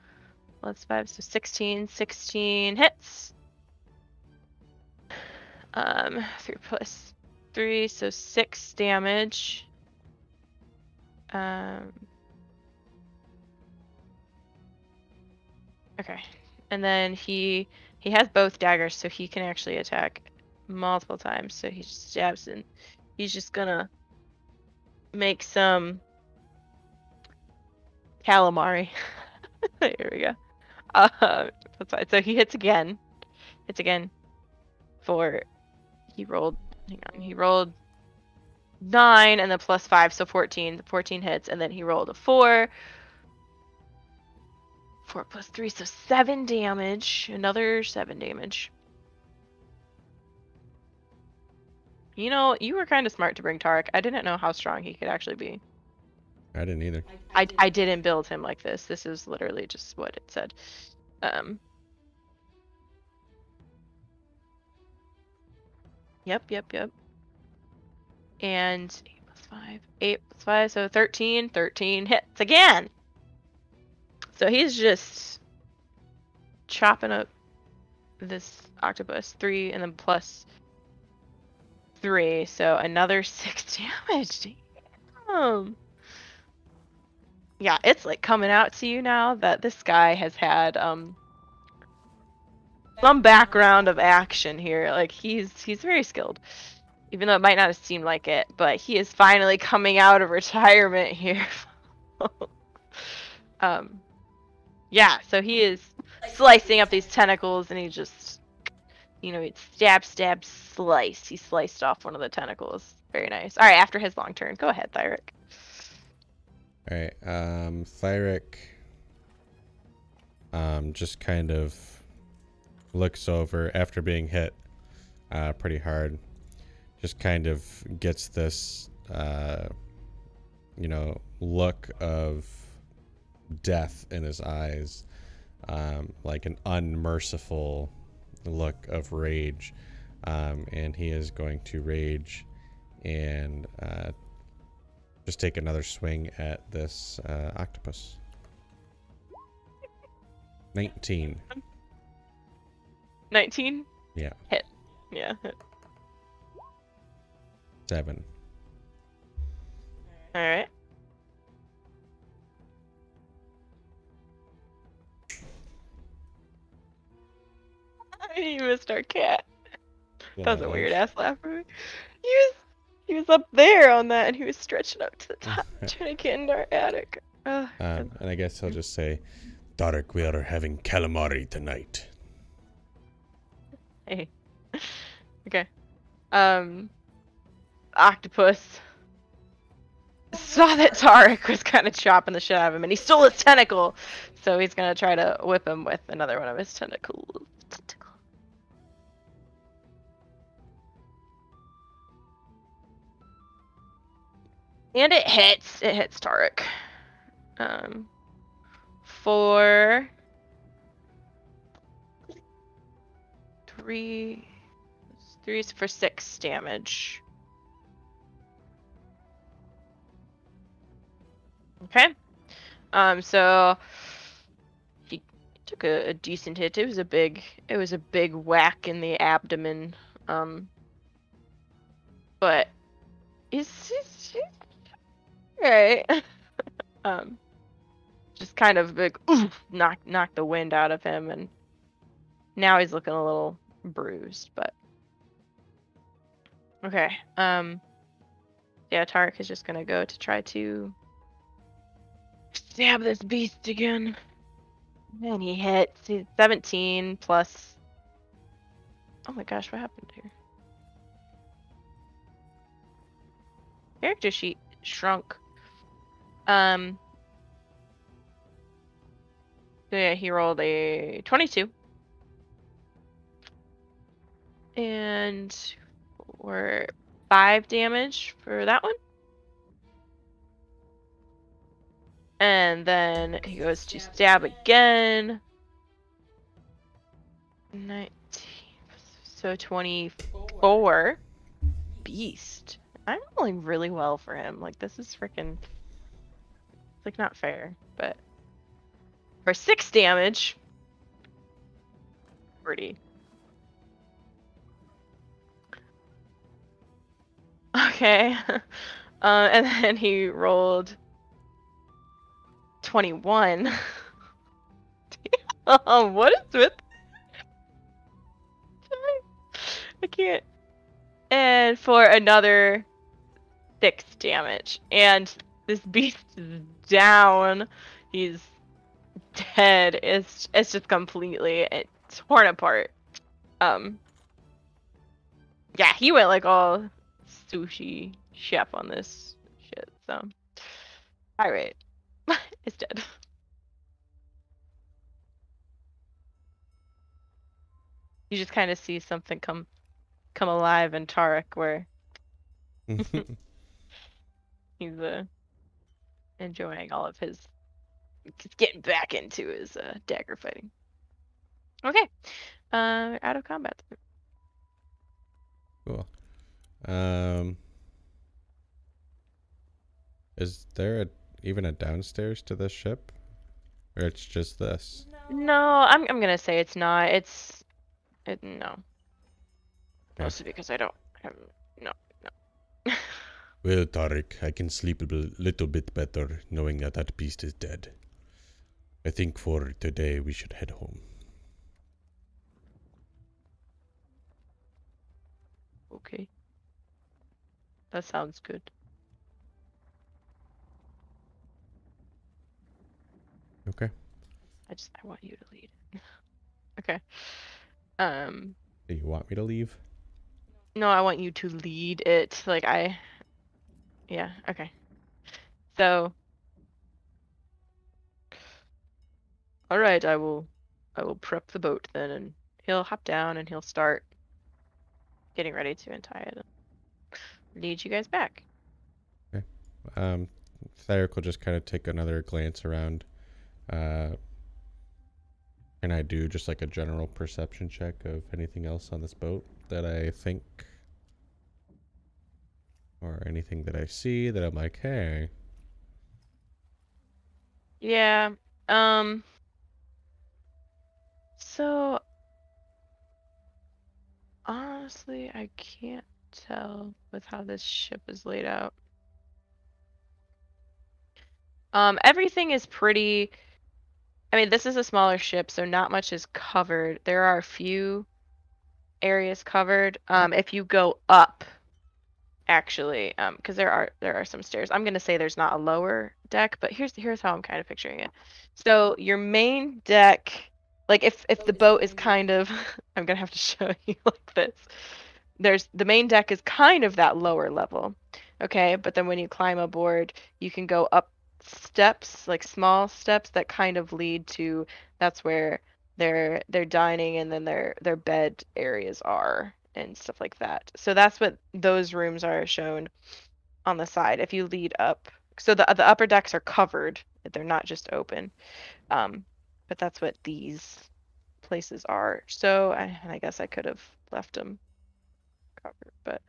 plus 5 so 16 16 hits. Um 3 plus 3 so 6 damage. Um Okay. And then he he has both daggers so he can actually attack multiple times. So he just stabs and he's just gonna make some calamari. (laughs) Here we go. Uh, that's fine. So he hits again. Hits again. For he rolled. Hang on. He rolled nine and then plus five, so fourteen. The fourteen hits, and then he rolled a four. Four plus three, so seven damage. Another seven damage. You know, you were kind of smart to bring Tarek. I didn't know how strong he could actually be. I didn't either. I, I didn't build him like this. This is literally just what it said. Um. Yep, yep, yep. And 8 plus 5. 8 plus 5, so 13. 13 hits again. So he's just chopping up this octopus. 3 and then plus 3. So another (laughs) 6 damage. Damn yeah, it's like coming out to you now that this guy has had um some background of action here. Like he's he's very skilled. Even though it might not have seemed like it, but he is finally coming out of retirement here. (laughs) um yeah, so he is slicing up these tentacles and he just you know, it's stab stab slice. He sliced off one of the tentacles. Very nice. Alright, after his long turn, go ahead, Thyrick. All right. Um, Thyrick um, just kind of looks over after being hit uh, pretty hard. Just kind of gets this, uh, you know, look of death in his eyes, um, like an unmerciful look of rage. Um, and he is going to rage and uh, just take another swing at this uh, octopus. 19. 19? Yeah. Hit. Yeah. hit. 7. Alright. (laughs) you missed our cat. That was a weird ass laugh for me. He was he was up there on that and he was stretching up to the top (laughs) trying to get into our attic. Um, and I guess he'll just say, Tarek, we are having calamari tonight. (laughs) Hey. okay. Um Octopus saw that Tarek was kind of chopping the shit out of him and he stole his tentacle. So he's gonna try to whip him with another one of his tentacles. And it hits. It hits Tarek. Um for three three is for six damage. Okay. Um so he took a, a decent hit. It was a big it was a big whack in the abdomen. Um but he's, he's, he's right. (laughs) um just kind of big oof, knock knock the wind out of him and now he's looking a little bruised, but okay. Um, yeah, Tarek is just gonna go to try to stab this beast again. And he hits. He's 17 plus. Oh my gosh, what happened here? Character sheet shrunk. Um. So yeah, he rolled a 22. And for five damage for that one. And then he goes to stab again. 19. So 24. Beast. I'm rolling really well for him. Like, this is freaking. It's like not fair, but. For six damage. Pretty. Okay. (laughs) Uh, and then he rolled 21. (laughs) um, (laughs) what is with I can't. And for another six damage. And this beast is down. He's dead. It's it's just completely torn apart. Um. Yeah, he went like all sushi chef on this shit. So, Pirate (laughs) is dead. You just kind of see something come come alive in Tarek where (laughs) (laughs) he's uh, enjoying all of his getting back into his uh, dagger fighting. Okay, uh, out of combat. cool. Um, is there a, even a downstairs to this ship, or it's just this? No, I'm I'm gonna say it's not. It's it, no. Okay. Mostly because I don't have no. Well, Tarek, I can sleep a little bit better knowing that that beast is dead. I think for today we should head home. okay. That sounds good. Okay. I just I want you to lead. (laughs) okay. Um Do you want me to leave? no, I want you to lead it. Like I Yeah, okay. So All right, I will I will prep the boat then and he'll hop down and he'll start getting ready to untie it and lead you guys back. Okay. Um, Thyrick will just kind of take another glance around. Uh, can I do just like a general perception check of anything else on this boat that I think, or anything that I see that I'm like, hey, Yeah. Um so honestly, I can't tell with how this ship is laid out. Um everything is pretty I mean, this is a smaller ship, so not much is covered. There are a few areas covered. Um if you go up actually, um, because there are there are some stairs. I'm gonna say there's not a lower deck, but here's here's how I'm kind of picturing it. So your main deck, like if if the boat is kind of, (laughs) I'm gonna have to (laughs) show you (laughs) like this. There's the main deck is kind of that lower level, okay. But then when you climb aboard, you can go up steps, like small steps that kind of lead to. That's where their their dining and then their their bed areas are and stuff like that. So that's what those rooms are shown on the side. If you lead up, so the the upper decks are covered; they're not just open. Um, but that's what these places are. So I, I guess I could have left them covered, but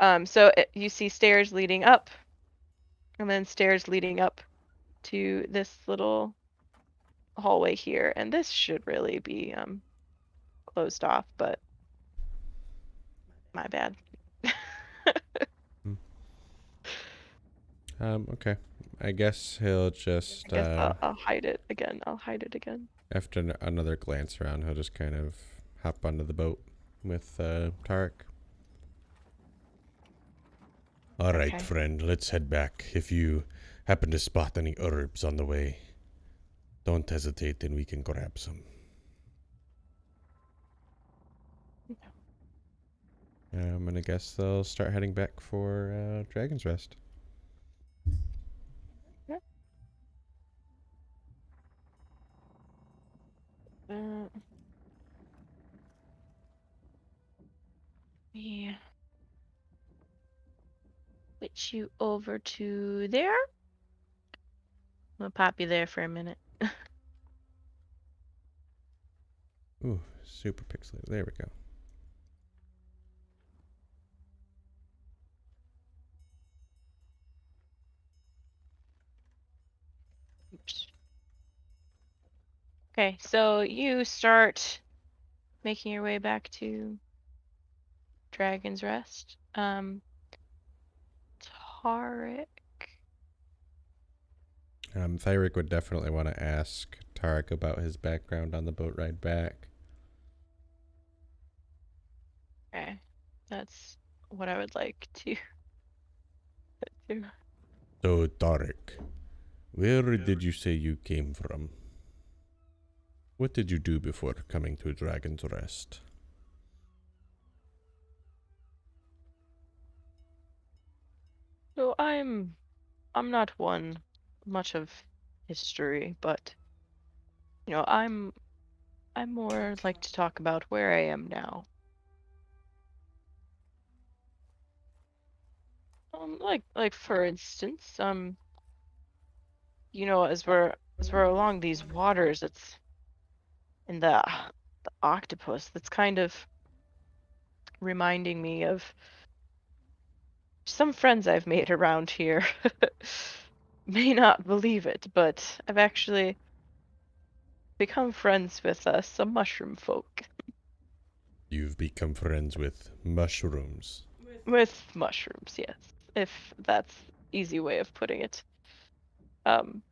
um, so it, you see stairs leading up, and then stairs leading up to this little hallway here, and this should really be um closed off, but my bad. Um, okay. I guess he'll I just guess uh, I'll, I'll hide it again. I'll hide it again. after an- another glance around, he'll just kind of hop onto the boat with uh, Tarek. All right, Okay. friend, let's head back. If you happen to spot any herbs on the way, don't hesitate and we can grab some. Um, gonna guess they'll start heading back for uh, Dragon's Rest. Uh, yeah. Switch you over to there. I'll pop you there for a minute. (laughs) Ooh, super pixelated. There we go. Okay, so you start making your way back to Dragon's Rest. Um, Tarek. Um, Thyrick would definitely want to ask Tarek about his background on the boat ride back. Okay, that's what I would like (laughs) to do. So, Tarek, where did you say you came from? What did you do before coming to Dragon's Rest? So I'm I'm not one much of history, but you know, I'm I'm more like to talk about where I am now. Um like like for instance, um you know, as we're as we're along these waters, it's in the the octopus that's kind of reminding me of some friends I've made around here (laughs) may not believe it, but I've actually become friends with uh, some mushroom folk. You've become friends with mushrooms. With mushrooms, yes, if that's easy way of putting it. Um,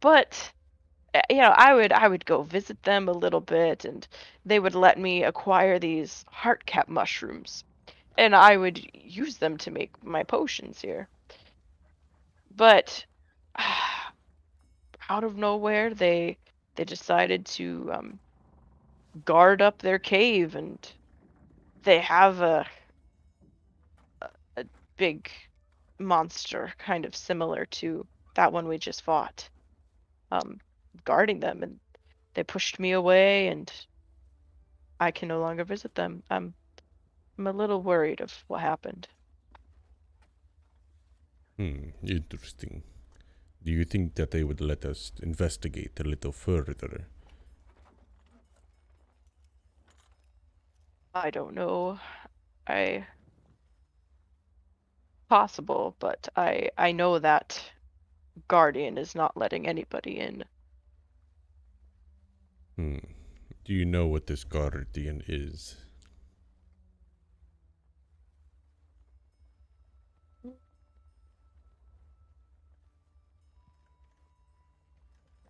but you know, I would I would go visit them a little bit, and they would let me acquire these heartcap mushrooms, and I would use them to make my potions here. But (sighs) out of nowhere, they they decided to um, guard up their cave, and they have a a- a big monster, kind of similar to that one we just fought, um, guarding them, and they pushed me away, and I can no longer visit them. I'm I'm a little worried of what happened. Hmm, interesting. Do you think that they would let us investigate a little further? I don't know. I possible, but I I know that Guardian is not letting anybody in. Hmm. Do you know what this guardian is?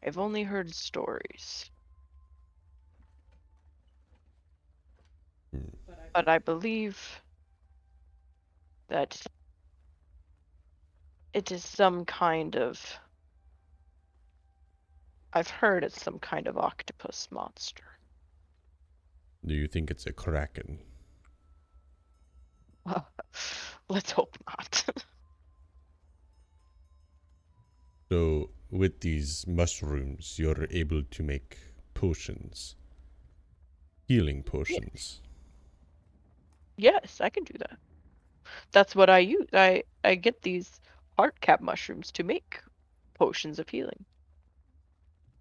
I've only heard stories. Hmm. But I believe that it is some kind of. I've heard it's some kind of octopus monster. Do you think it's a kraken? Well (laughs) let's hope not. (laughs) So, with these mushrooms, you're able to make potions. Healing potions. yes, I can do that. That's what I use. I I get these heart cap mushrooms to make potions of healing.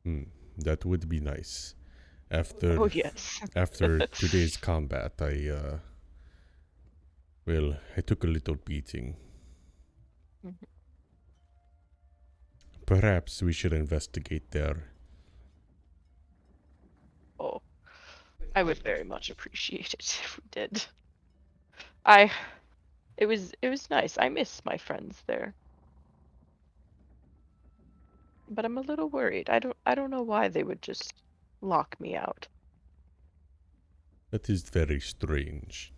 Hmm, that would be nice. After Oh yes. (laughs) after today's combat, I uh well, I took a little beating. Mhm. Perhaps we should investigate there. Oh, I would very much appreciate it (laughs) if we did. I, it was it was nice. I miss my friends there, but I'm a little worried. I don't I don't know why they would just lock me out. That is very strange.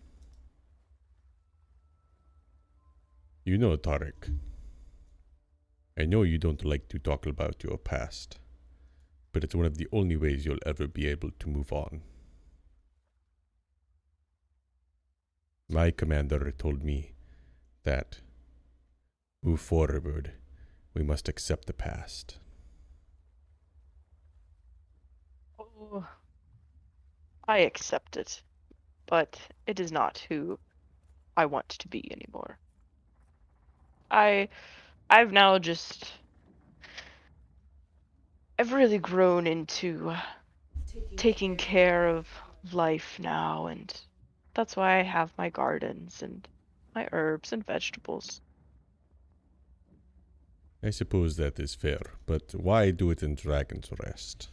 You know, Tarek. I know you don't like to talk about your past, but it's one of the only ways you'll ever be able to move on. My commander told me that move forward, we must accept the past. Oh, I accept it, but it is not who I want to be anymore. I I've now just I've really grown into uh, taking care of life now and that's why I have my gardens and my herbs and vegetables. I suppose that is fair, but why do it in Dragon's Rest?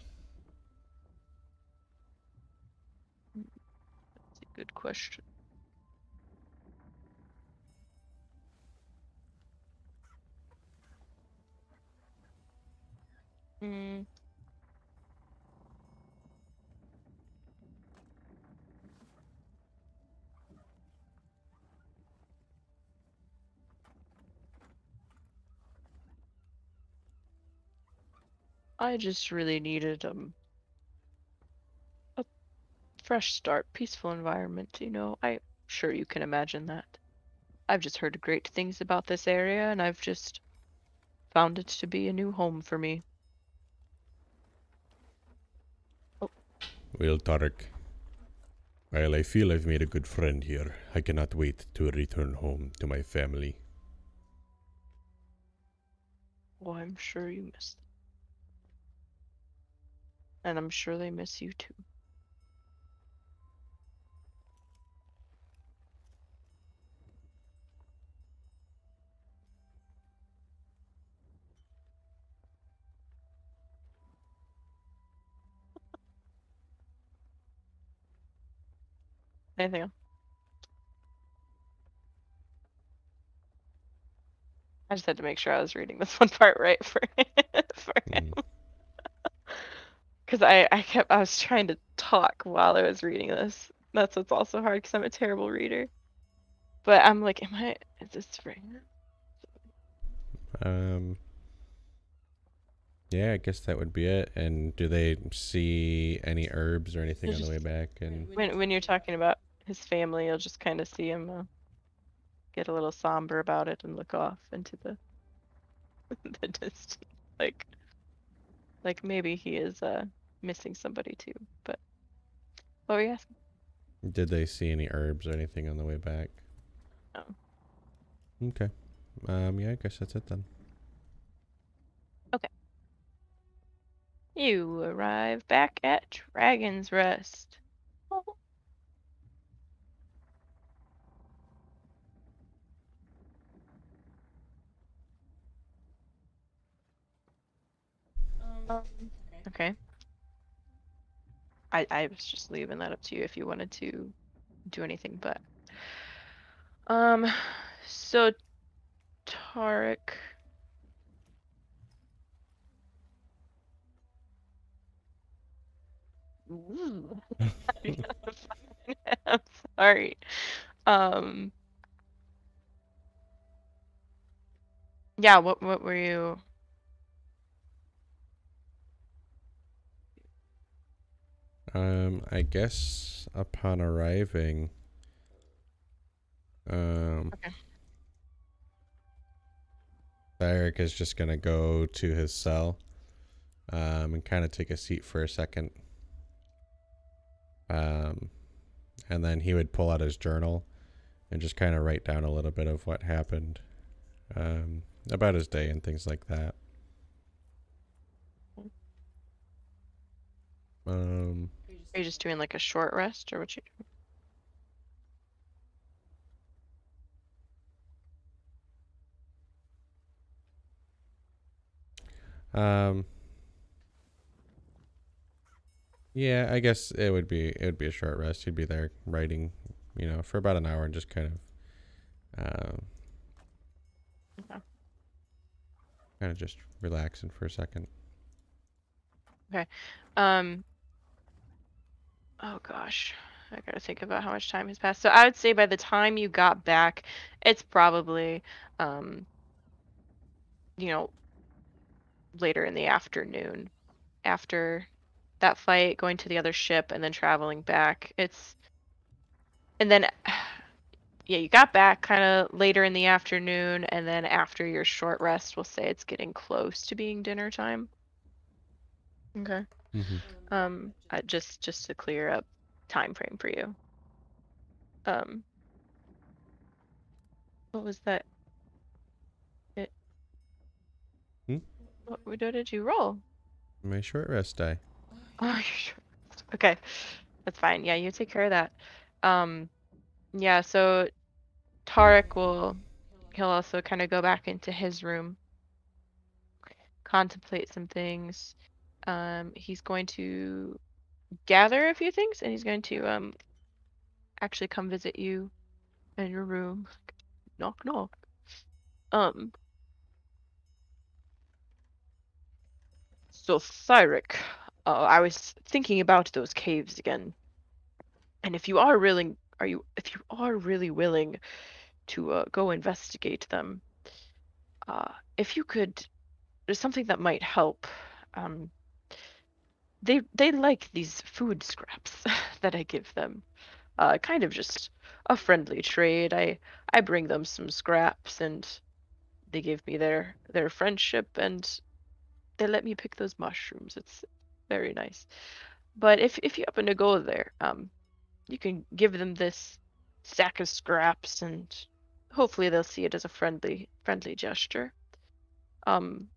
That's a good question. Mm. I just really needed um a fresh start, peaceful environment, you know. I'm sure you can imagine that. I've just heard great things about this area and I've just found it to be a new home for me. Well, Tarek, while I feel I've made a good friend here, I cannot wait to return home to my family. Oh, I'm sure you missed them. And I'm sure they miss you too. (laughs) Anything else? I just had to make sure I was reading this (laughs) one part right for (laughs) for him. Mm. Because I, I kept I was trying to talk while I was reading this. That's what's also hard because I'm a terrible reader. But I'm like, am I? Is this right? Um. Yeah, I guess that would be it. And do they see any herbs or anything on the way back? And When when you're talking about his family, you'll just kind of see him uh, get a little somber about it and look off into the (laughs) the distance, like like maybe he is uh missing somebody too. But what were you asking? did they see any herbs or anything on the way back? No. Okay. Um. Yeah, I guess that's it then. Okay. You arrive back at Dragon's Rest. Oh. Um, okay. I I was just leaving that up to you if you wanted to do anything, but um, so Tarek. Ooh. I'm (laughs) sorry. Um, yeah, what what were you? Um, I guess upon arriving, um, Okay. Eric is just gonna go to his cell, um, and kind of take a seat for a second. Um, and then he would pull out his journal and just kind of write down a little bit of what happened, um, about his day and things like that. Um, Are you just doing like a short rest or what you? Um. Yeah, I guess it would be it would be a short rest. He'd be there writing, you know, for about an hour and just kind of, um, Okay. kind of just relaxing for a second. Okay. Um. Oh gosh, I gotta think about how much time has passed. So I would say by the time you got back, it's probably, um, you know, later in the afternoon, after that fight, going to the other ship and then traveling back. It's, and then, (sighs) yeah, you got back kind of later in the afternoon, and then after your short rest, we'll say it's getting close to being dinner time. Okay. Mm-hmm. um uh, just just to clear up time frame for you. Um what was that? It Hmm? what, what did you roll? My short rest die. (laughs) oh sure. Okay. That's fine. Yeah you take care of that. Um yeah so Tarek will he'll also kind of go back into his room contemplate some things um he's going to gather a few things and he's going to um actually come visit you in your room. Knock knock. Um. So Thyrick uh, I was thinking about those caves again. And if you are willing are you if you are really willing to uh, go investigate them uh if you could there's something that might help um they they like these food scraps (laughs) that I give them. Uh, kind of just a friendly trade. I I bring them some scraps, and they give me their their friendship, and they let me pick those mushrooms. It's very nice. But if if you happen to go there, um, you can give them this sack of scraps, and hopefully they'll see it as a friendly friendly gesture. Um,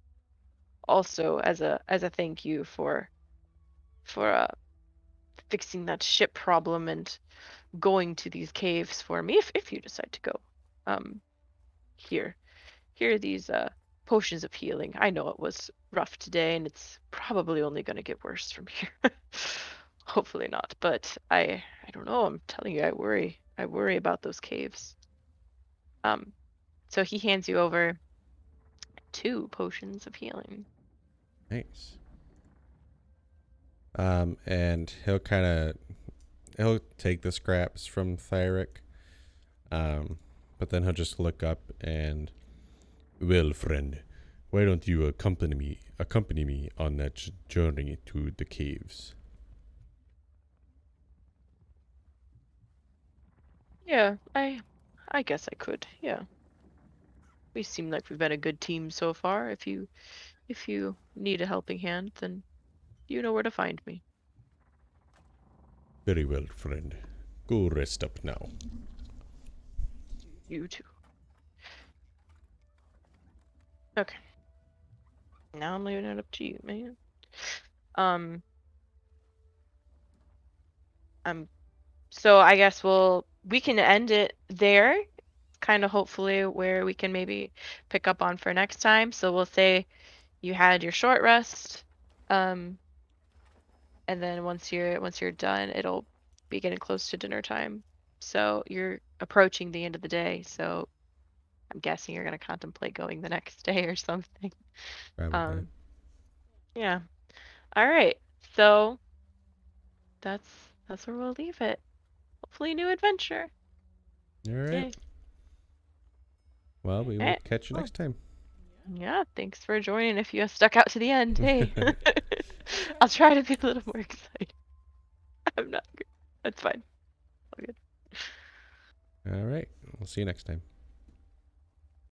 also as a as a thank you for for uh, fixing that ship problem and going to these caves for me if, if you decide to go. Um, here, here are these uh, potions of healing. I know it was rough today, and it's probably only going to get worse from here. (laughs) Hopefully not, but I I don't know. I'm telling you, I worry. I worry about those caves. Um, so he hands you over two potions of healing. Nice. Um, and he'll kind of he'll take the scraps from Thyrick, um, but then he'll just look up and Well, friend, why don't you accompany me accompany me on that journey to the caves? Yeah, I I guess I could. Yeah. We seem like we've been a good team so far. If you if you need a helping hand, then you know where to find me. Very well, friend. Go rest up now. You too. Okay. Now I'm leaving it up to you, man. Um um so I guess we'll we can end it there. Kind of hopefully where we can maybe pick up on for next time. So we'll say you had your short rest. Um and then once you're once you're done, it'll be getting close to dinner time. So you're approaching the end of the day. So I'm guessing you're gonna contemplate going the next (laughs) day or something. probably. Um, yeah. All right. So that's that's where we'll leave it. Hopefully, new adventure. All right. Yay. Well, we will Alright, catch you next time. Yeah, thanks for joining. If you stuck out to the end, hey, (laughs) (laughs) I'll try to be a little more excited. (laughs) I'm not. good. That's fine. All good. All right. We'll see you next time.